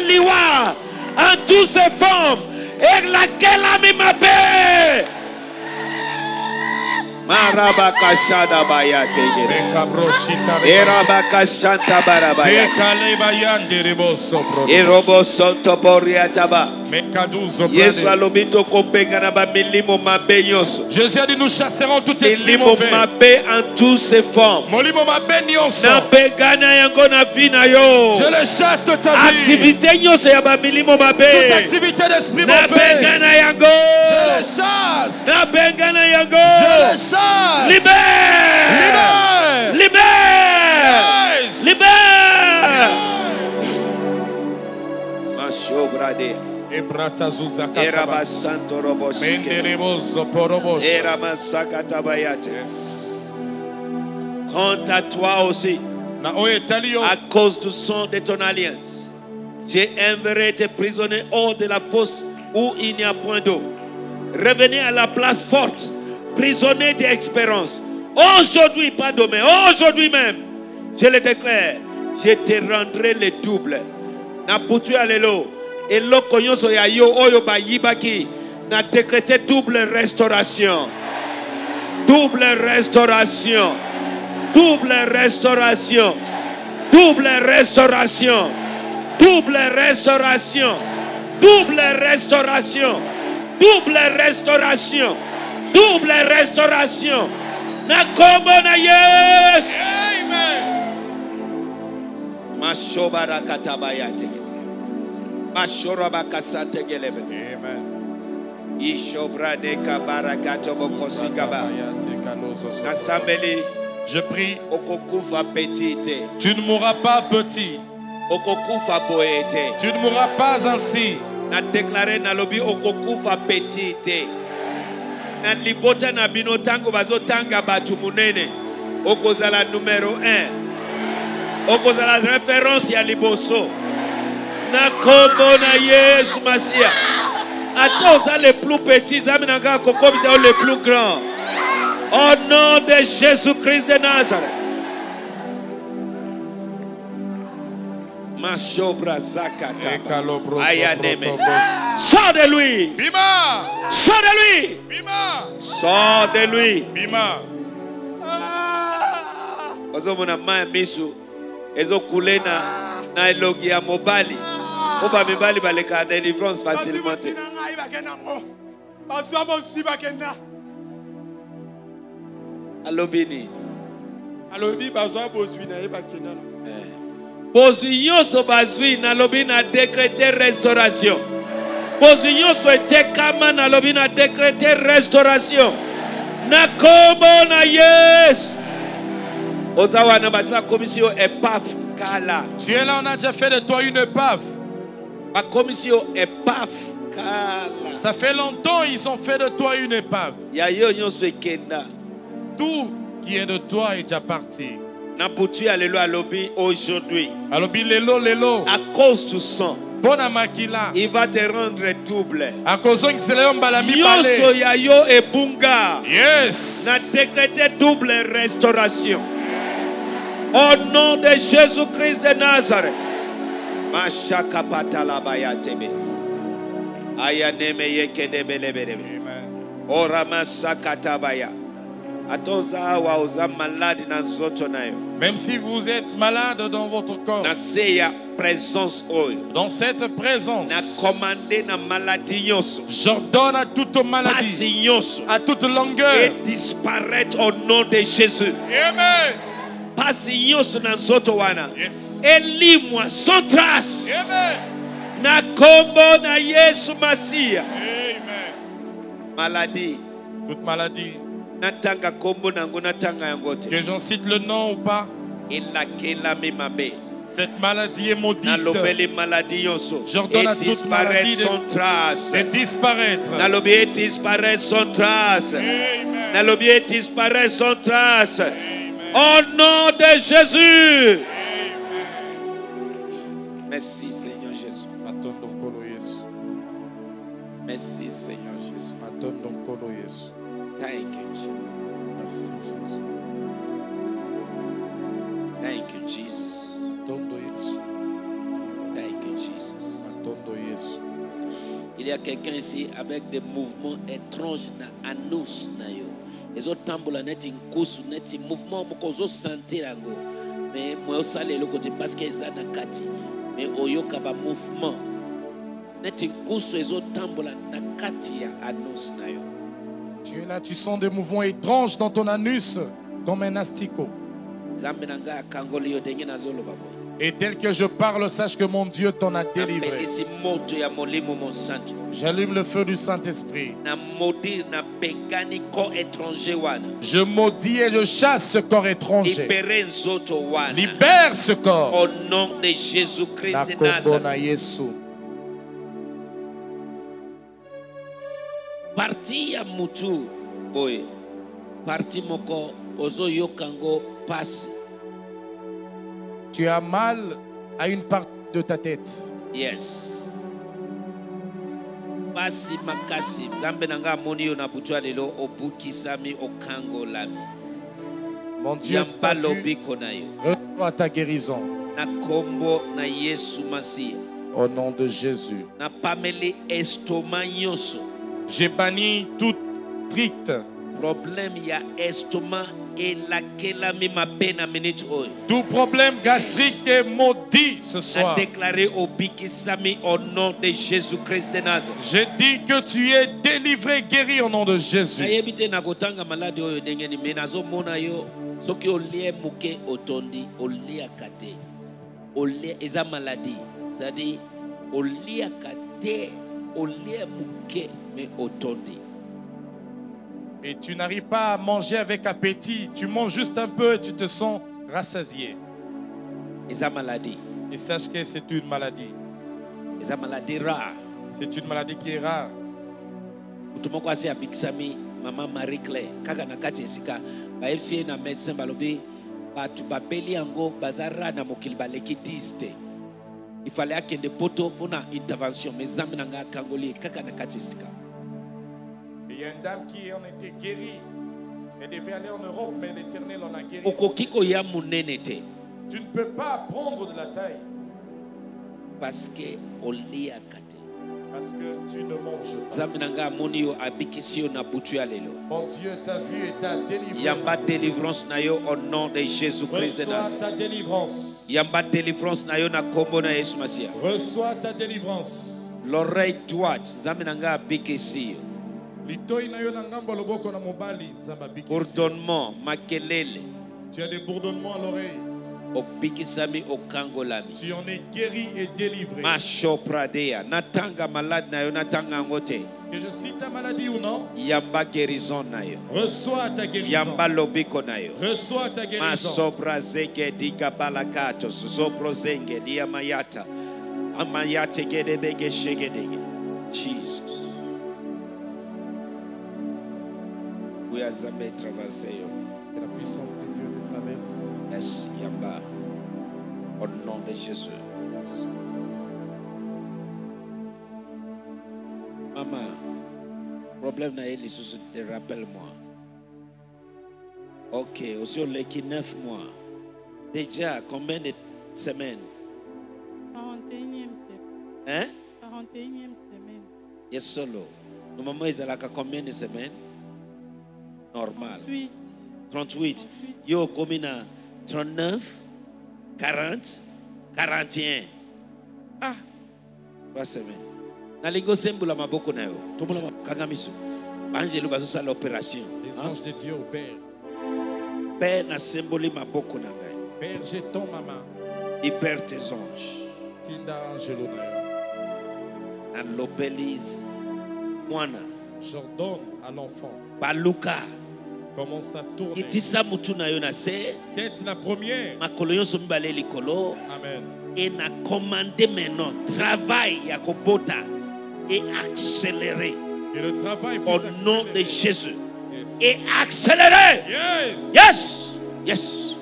liwa en toutes ses formes elakelami mabe marabakashada bayategere erabakashanta yesu alobi mabe nyonso Jésus a dit nous chasserons tout esprit milimo mabe en toutes ses formes. Molimo mabe nyonso. nabengana yango na vi na yo. Je le chasse de ta vie. aktivité nyonso ya bamilimo Toute mabe. Activité d'esprit mauvais. nabengana yango. Je le chasse. nabengana Je yango. Le chasse. Libère Libère. libère Yes. libère mashobrade Ebrata zuzakataba. erabasanto roboshike Menderebozo porobosha. eramasakatabayate quant à toi aussi Na oyo etali yo. à cause du sang de ton alliance. J'aimerais te prisonnier hors de la fosse où il n'y a point d'eau. Revenez à la place forte, prisonnier d'expérience. Aujourd'hui, pas demain, aujourd'hui même, je le déclare, je te rendrai le double. Na putu alelo, eloko nyonso ya yo oyo bayibaki, na décrété double restauration. Double restauration. Double restauration. Double restauration. Double restauration. Double restauration. Double restauration. Double restauration. Na kombo na Yesu. Mashobara katabayate. Mashoraba kasate gelebe. Amen. Ishobra de kabara katobo kosigaba. Nasambeli Je prie, okokufa petit te. tu ne mourras pas petit. okokufa boye te Tu ne mourras pas ainsi. na deklare nalobi okokufa petit te na libota na bino ntango bazotanga bato monene okozala numero 1 okozala référence ya liboso. Na kombo na yesu masiya ata oza plus petit nzambe na ngai akokomisa yo le plus grand. Au nom de jésus christ de nazareth sors de lui. Bima! sors de lui. Bima! sors de lui. Bima! ozomona mai ya miso ezokule na, na elongi ya mobali. Po bamibali balekaka délivrance facilement. Te alobi nini? Alobi bazwa bozwi na ye bakenda na bozwi nyonso bazwi nalobi na décrété restauration bozwi nyonso etekama nalobi na décrété restauration na nkombo na yesu oza wana basi bakomisi yo epaf kala Tu es là, on a déjà fait de toi une épave. bakomisi yo epaf kala Ça fait longtemps ils ont fait de toi une épave. ya yo nyonso ekenda Tout qui est de toi est déjà parti. Na butu ya lelo alobi aujourd'hui. Alors, lelo, lelo, à cause du sang. Il va te rendre double. Akozongisela yo mbala nyonso mibale ya yo ebunga yes. Na décrété double restauration. Au nom de jésus-christ de nazareth. Mashaka patalabaya tebe ayaneme yekedebelebelebe oramasakatabaya ata oza même si vous êtes malade dans votre corps dans cette présence j'ordonne à toute maladie à toute longueur et disparaître au nom de jésus. Amen. Pasi nyonso na nzoto wana. Elimwa sans trace. Amen. Na nkombo na yesu masiya amen. Maladi. Toute maladie que j'en cite le nom ou pas? Cette maladie est maudite. J'ordonne à toute disparaître maladie sans trace. De disparaître. Et disparaître sans trace. Amen. Disparaître sans trace. Au nom de jésus. Merci seigneur jésus. Merci seigneur y a quelqu'un ici avec des mouvements étranges na anus na yo. ezotambola neti nkusu neti mouvement moko ozosentir yango me moyo osala eloko te parceke eza na kati. Me oyoka bamouvement neti nkusu ezotambola na kati ya anus na yo. Tu es là tu sens des mouvements étranges dans ton anus comme un asticot nzambe na ngai akangoli yo ndenge nazoloba boye et tel que je parle sache que mon Dieu t'en a délivré. j'allume le feu du Saint-Esprit. Je maudis et je chasse ce corps étranger. Libère ce corps. Au nom de jésus-christ de nazareth. Parti ya mutu boye parti moko pasi tu as mal à une partie de ta tête. Yes. Pasi makasi nzambe na ngai amoni yo na butu ya lelo obukisami okangolami. Mon Dieu yamba lobiko na yo. Reçois ta guérison. Na nkombo na yesu masiya au nom de Jésus. Napameli estoma nyonso j'ai banni toute stricte problème ya estoma elakelami mabe na minute oyo. Tout problème gastrique est maudit ce soir. déclaré obikisami au nom de jésus-christ de nazareth. J'ai dit que tu es délivré, guéri au nom de Jésus. nayebi te na Et tu n'arrives pas à manger avec appétit. Tu manges juste un peu et tu te sens rassasié. eza maladi Et sache que c'est une maladie. eza maladi rare C'est une maladie qui est rare. motu moko asi abikisami mama marie claire kaka na kati esika bayebisi ye na médecin balobi bato babeli yango baza rare na mokili baleki 10 te ifale akende poto mpona intervention me nzambe na ngai akangoli ye kaka na kati esika Et il y a une dame qui en était guérie. Elle devait aller en Europe, mais l'Éternel en a guéri. Tu ne peux pas prendre de la taille oliaka te parce que tu ne manges pas. Mon Dieu t'a vu et t'a délivré. yamba délivrance na yo au nom de jésus-christ de Reçois ta délivrance. yamba délivrance na yo na nkombo na yesu masiya Reçois ta délivrance. l'oreille droite nzambe na ngai abikisi yo bourdonnement makelele. Tu as des bourdonnements à l'oreille. Obikisami okangolami. Tu en es guéri et délivré. Mashopradea natanga maladi na yo natanga yango te. Que je cite ta maladie ou non, yamba guérison na yo. Reçois ta guérison. yamba lobiko na yo. Reçois ta guérison. masobra zege diga balakato zopro zenge dia mayata amayate gedebege shegedege jesus Que la puissance de Dieu te traverse. yes yamba. Au nom de jésus. Mama problème na ye lisusu te rappelle moi ok aussi oleki 9 mois. Déjà combien de semaines? 41e semaine. hein? 41e semaine. ye solo. Normalement ezalaka combien de semaines? Normal 8. 38 yo okomi na 39 40 41 ah 3 semaines nalingi osembola maboko na yo tombola kanga miso baangelu bazosala opération Les Hein? anges de Dieu opèrent. mpe nasemboli maboko na ngai Père, jetons ma main. libère tes anges Tinda angelo na yo. nalobeli mwana J'ordonne à l'enfant. Baluka. À tourner. itisa mutu na yo na se la première. makolo nyonso mibale likolo. Amen. et na commandé maintenant travail ya kobota et accélérer Que le travail au nom de. Jésus. Yes. et accélérer Yes. yes. Yes.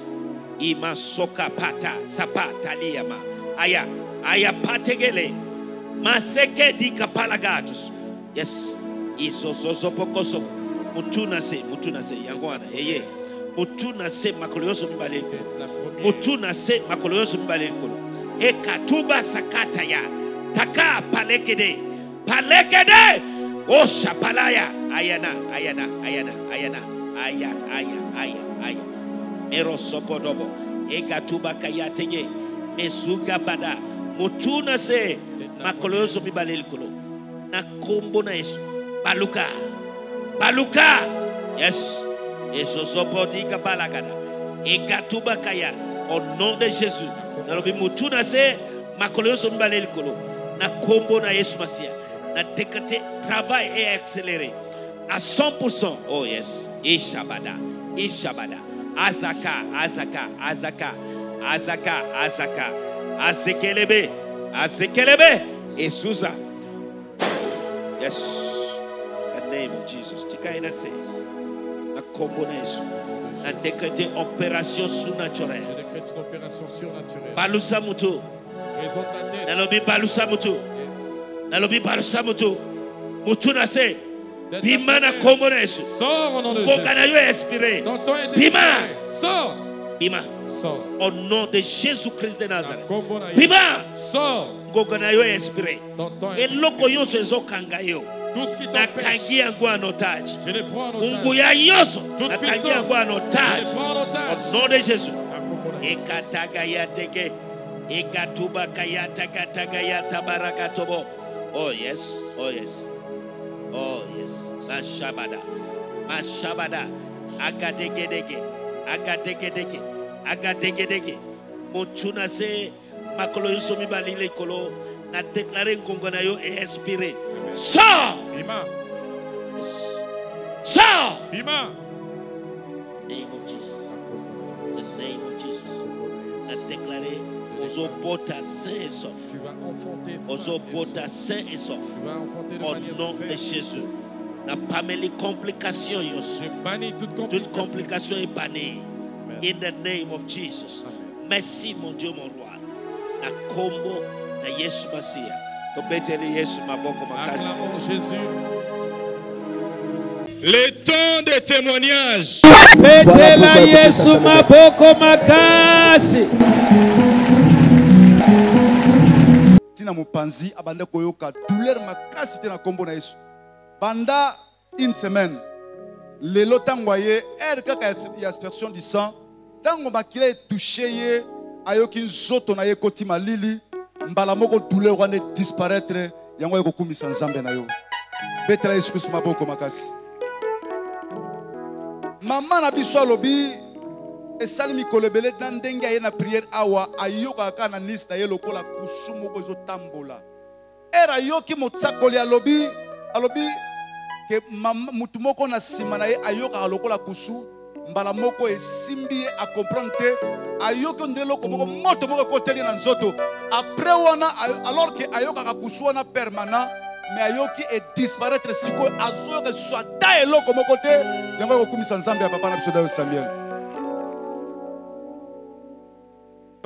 Ima soka pata sapata liyama aya aya pategele maseke dika palagatus yes. Isososo pokoso mutuna se mutuna se yango wana yeye. Mutuna se makolo nyonso mibale likolo D'être la mutuna se makolo nyonso mibale likolo ekatuba sakata ya. Taka palekede. Palekede! Osha palaya. Ayana ayana ayana ayana. Aya aya aya aya. Erosopodobo egatuba kayateye mesuga bada. Mutuna se makolo nyonso mibale likolo na kombo na yesu. Baluka baluka. Yes. Esosopotika balagada egatuba kaya. Au nom de jésus. Nalobi mutu na se makolo nyonso mibale likolo. Na kombo na yesu masia. Na décrété travail est accéléré à 100% oh yes. Ishabada. Ishabada. Azaka azaka azaka. Azaka azaka. Azekelebe. Azekelebe. Esuza yes. the name of jesus tikaina se. Na kombo na yesu. Na opération surnaturelle. Je décrète une opération surnaturelle. balusa mutu. Raison la tête. nalobi balusa mutu. Yes. nalobi balusa mutu. Mutu na se. D'être bima na kombo na yesu. Sors au nom de Jésus. yo expiré Bima. Sors. bima. Sors. au nom de jésus christ de nazareth. Bima. Sors. nkoka na yo expiré eloko yo qui nakangi t'empêche, yango en otage je les prends en otage. nguya nyonso Toute nakangi puissance, yango en je les otage prends en au otage. nom de jésus Na kombo na Yesu. ekataga ya tege ekatubaka ya takataga ya tabarakatobo oh yes. Oh yes. Oh yes. Mashabada. Mashabada. Agadegedege agadegedege agadegedege motu na se makolo nyonso mibali likolo na deklare ngongo na yo expiré sort Sort Bima. name of jesus. The name of jesus. Na déclaré ozobota sain et Tu vas enfanter ozobota sain et au nom de jésus. Complication toute complication. complication est bannie. In the name of jesus. Merci mon dieu mon roi. Na na yesu Acclamons Jésus. Les temps de témoignage. ntina mopanzi abanda koyoka. Douleur makasi te na nkombo na yesu. Banda une semaine. Lelo ntango aye ere kaka ya- aspersion du sang. Ntango makila etouche ye ayoki nzoto na ye ekoti malili mbala moko douleur wana edisparaître yango aye kokumisa nzambe na yo. Betela yesu kristu maboko makasi. Mama na biso alobi esali mikolo ebele na ndenge aye na priere awa ayokaka kaka na nisi na ye lokola kusu moko ezotambola. Ere ayoki mosakoli alobi alobi ke mutu moko na nsima na ye ayokaka lokola kusu mbala moko esimbi ye akomprendre te ayoki ondire moko moto moko ekoteli na nzoto apres wana alors ke ayokaka kusu wana permanent me ayoki edisparaître sikoyo azoyoka lisusu ata eloko moko te yango ekokumisa nzambe ya papa na biso dayo samuel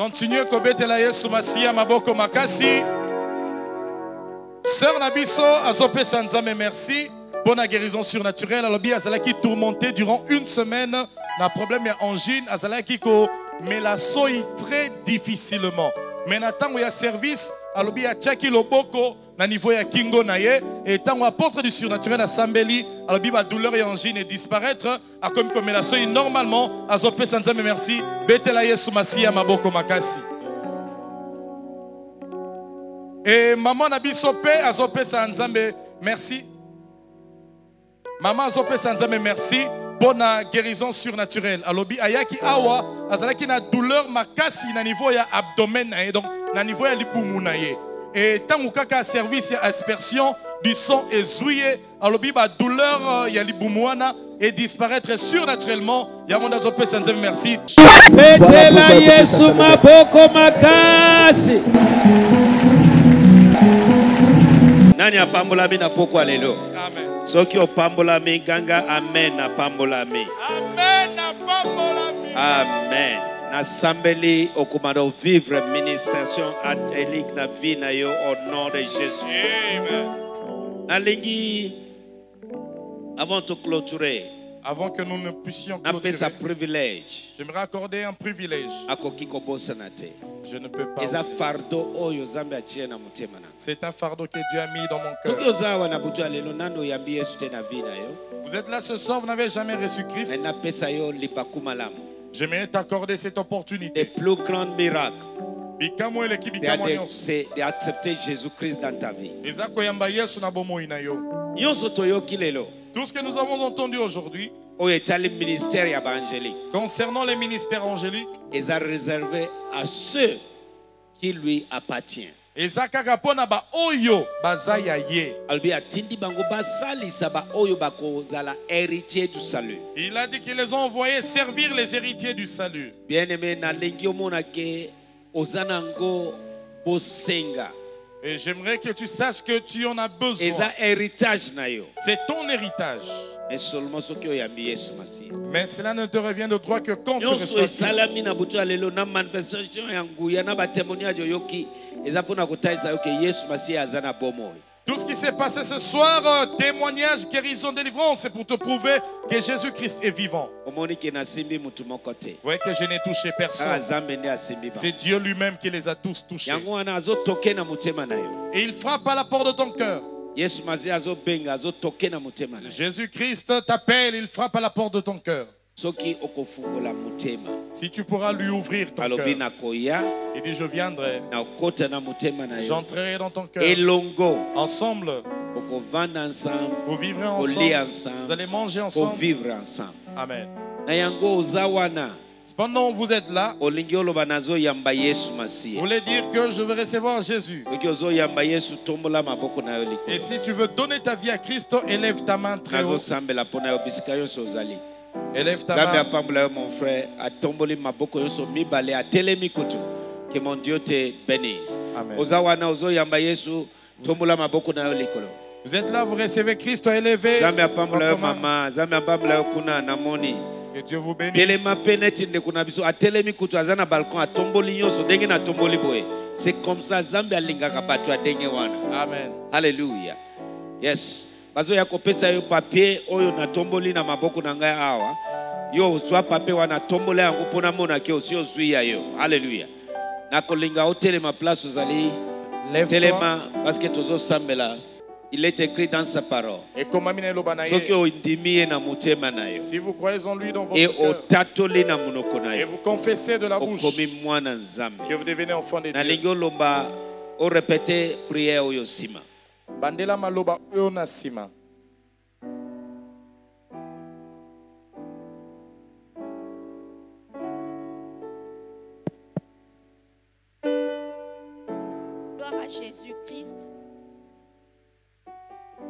Continue kobetela Yesu Masiya maboko makasi. Sœur Nabiso azopesa nzambe merci. Bonne guérison surnaturelle. Alobi azalaki tourmenté durant une semaine. Na problème ya angine azalaki ko melasoi très difficilement. Mais na ntango ya service. Alobi atiaki loboko. Na niveau ya kingo na ye et ntango apôtre du surnaturel asambeli alobi badouleur ya angine et disparaître. Akomi komela soi normalement azopesa nzambe merci. Betela yesu masiya maboko makasi. E mama na biso mpe azopesa nzambe merci mama azopesa nzambe merci. Mpo na guérison surnaturelle. Alobi ayaki awa azalaki na douleur makasi na niveau ya abdomen na ye donc na niveau ya libumu na ye. E ntango kaka ya service ya aspersion du sang ezwi ye alobi badouleur euh, ya libumu wana edisparaître surnaturellement. Yango nde azopesa nzambe merci betela yesu maboko makasi nani apambolami na pokwa lelo? Amen. Soki opambolami ganga amen apambolami amen nasambeli okoma na ovivre ministration angélique na vie na yo au nom de jésus. Amen. Nalingi avant de clôturer avant que nous ne puissions clôturer privilège. j'aimerais accorder un privilège je ne peux pas c'est un fardeau que Dieu a mis dans mon cœur. vous êtes là ce soir vous n'avez jamais reçu Christ. Malamu. J'aimerais t'accorder cette opportunité. the plus grand miracle. C'est d'accepter jésus christ dans ta vie. Tout ce que nous avons entendu aujourd'hui concernant les ministères angéliques eza réservé à ceux qui lui appartient eza kaka mpo na baoyo baza ya ye. Alobi atindi bango basalisa baoyo bakozala héritier du salut. Il a dit qu'ils les ont envoyés servir les héritiers du salut. Bien aimé nalingi omona ke oza nango bosenga. Et j'aimerais que tu saches que tu en as besoin. Eza héritage na yo. C'est ton héritage mais cela ne te revient de droit que quand tu reçois Tout ce qui s'est passé ce soir, euh, témoignage, guérison, délivrance, c'est pour te prouver que Jésus-Christ est vivant. Vous voyez que je n'ai touché personne. C'est Dieu lui-même qui les a tous touchés. Et il frappe à la porte de ton cœur. Jésus-Christ t'appelle, il frappe à la porte de ton cœur. Si tu pourras lui ouvrir ton cœur, il dit Je viendrai, j'entrerai dans ton cœur. Ensemble, vous vivrez ensemble, vous allez manger ensemble. kovivre ensemble. Amen. Wana Cependant, vous êtes là, vous voulez dire que je veux recevoir Jésus. Et si tu veux donner ta vie à Christ, élève ta main très haut. Élève ta main. yo mon frère atomboli maboko nyonso mibale atelemi kutu ke mon dieu te bénisse Amen. oza wana ozoyamba yesu tombola maboko na yo likolo Vous êtes là, vous recevez Christ élevé. yo mama yo kuna namoni Que Dieu vous bénisse. telema mpe neti ndeko na biso atelemi kutu aza na balcon atomboli nyonso ndenge na atomboli boye. C'est comme ça nzambe alingaka bato ya ndenge wana. Amen. halleluya yes. Bazoya kopesa yo papier oyo natomboli na maboko na ngai awa. Yo ozwa papier wana atombola yango mpona monaki osi ozwi ya yo halleluya nakolinga otelema place ozali. Telema parceke tozosambela il est écrit dans sa parole motema na yo si vous croyez en lui dans votre cœur et vous confessez de la bouche que vous devenez enfant de Dieu. nalingi olomba orepete priere oyo nsima Bandela maloba oyo na sima. Gloire à Jésus-Christ.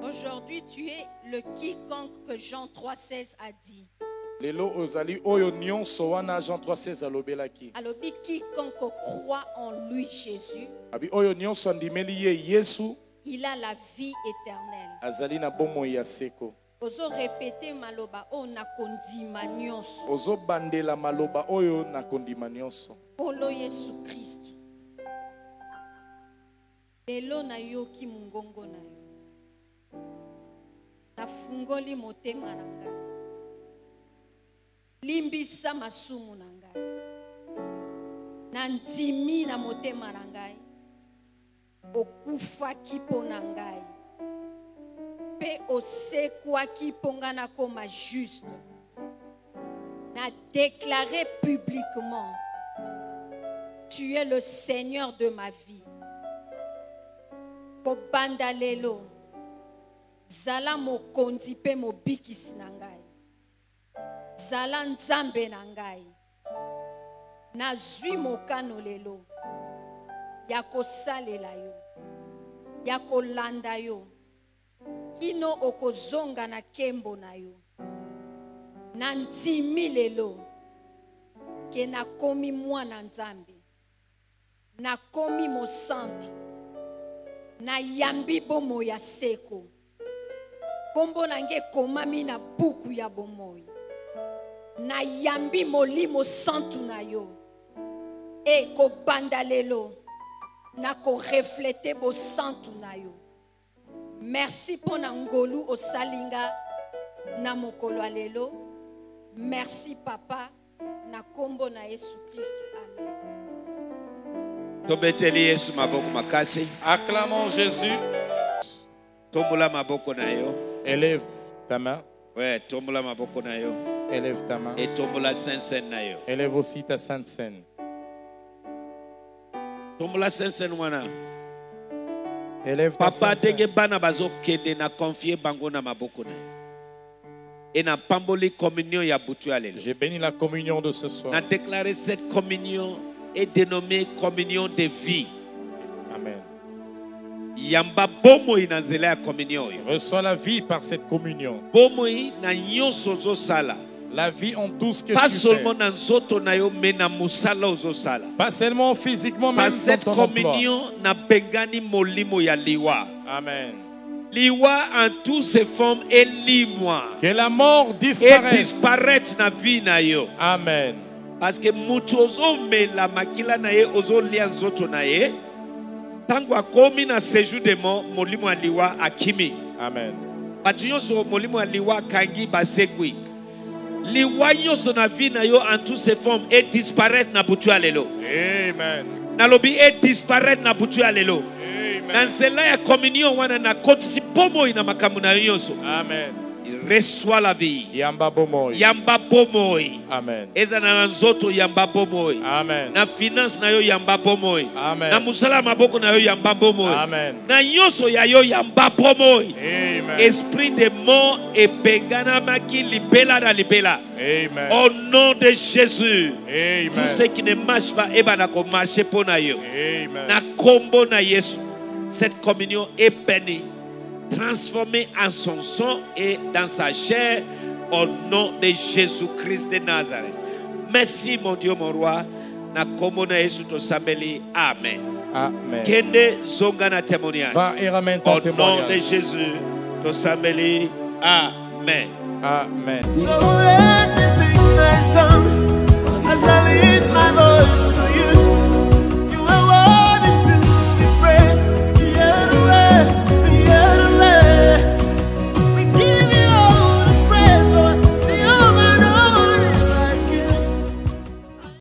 Aujourd'hui, tu es le quiconque que Jean 3,16 a dit. lelo ozali oyo nyonso wana jean 316 alobelaki Alobi quiconque croit en lui, Jésus, abi oyo nyonso andimeli ye yesu il a la vie éternelle. azali na bomoi ya seko Ozo répéter maloba o na kondima nyonso. ozobandela maloba oyo na kondima nyonso Polo Yesu Christ. Lelo nayoki mongongo na yo. Nafungoli motema na ngai. Limbisa masumu na ngai. Nandimi na motema na ngai. Okufaki mpo na ngai. Mpe osekwaki mpo nga nakoma juste. Na déclaré publiquement tu es le Seigneur de ma vie. kobanda lelo zala mokonzi mpe mobikisi na ngai. Zala nzambe na ngai. Nazwi mokano lelo. Ya kosalela yo. Ya kolanda yo. Kino okozonga na nkembo na yo. Na ndimi lelo. Ke nakomi mwana nzambe. Nakomi mosantu. Nayambi bomoi ya seko nkombo na ngai ekomami na buku ya bomoi. Nayambi molimo santu na yo. E kobanda lelo. Nakoreflete bosantu na yo. Merci mpo na ngolu osali nga na mokolo ya lelo. Merci papa na nkombo na yesu kristu. Amen. Tobeteli yesu maboko makasi. Acclamons jésus. Tombola maboko na yo élève ta main. We tombola maboko na yo. Élève ta main. Etombola sensen na yo. Élève aussi ta sainte scène. Tombola sensen wana élève ta papa sainte ndenge scène. bana bazokende na konfie bango na maboko na yo. E napamboli communion ya butu ya lelo. J'ai béni la communion de ce soir. Na déclaré cette communion est dénommée communion de vie amen reçois la vie par cette communion. Na la vie en tout ce que pas tu seulement fais. na nzoto na yo me na mosala ozosala. Pas seulement physiquement par dans cette communion nabengani molimo ya liwa. Amen. Liwa en toutes ses formes elimwa que la mort et disparaisse. disparaître na vie na yo. Amen. Parce que moto ozomela makila na ye ozolia nzoto na ye ntango akomi na séjour de mort molimo ya liwa akimi. Amen. Bato nyonso molimo ya liwa akangi basekwi liwa nyonso na vie na yo en toutes ses formes e disparaître na butu ya lelo. Amen. Nalobi e disparaître na butu ya lelo. Na amen nzela ya communion wana nakotisi bomoi na makambo na yo nyonso. Amen reçois la vie. Yamba bomoi. Yamba bomoi. Amen. Ezala na nzoto yamba bomoi. Amen. Na finance na yo yamba bomoi. Amen. Na mosala ya maboko na yo yamba bomoi. Amen. Na nyonso ya yo yamba bomoi. Amen. Esprit de mort ebenganamaki libela na libela. Amen. Au nom de jésus. Tout ce amen qui ne marche pas ebana komarche mpo na yo amen. Na kombo na yesu. Cette communion est bénie transformée en son sang et dans sa chair au nom de jésus-christ de nazareth. Merci mon dieu mon roi. Na kombo na yesu tosambeli. Amen. Amen. Kende zonga na témoignage. Va et ramène ton au nom de témoignage jésus tosambeli. Amen. Amen. So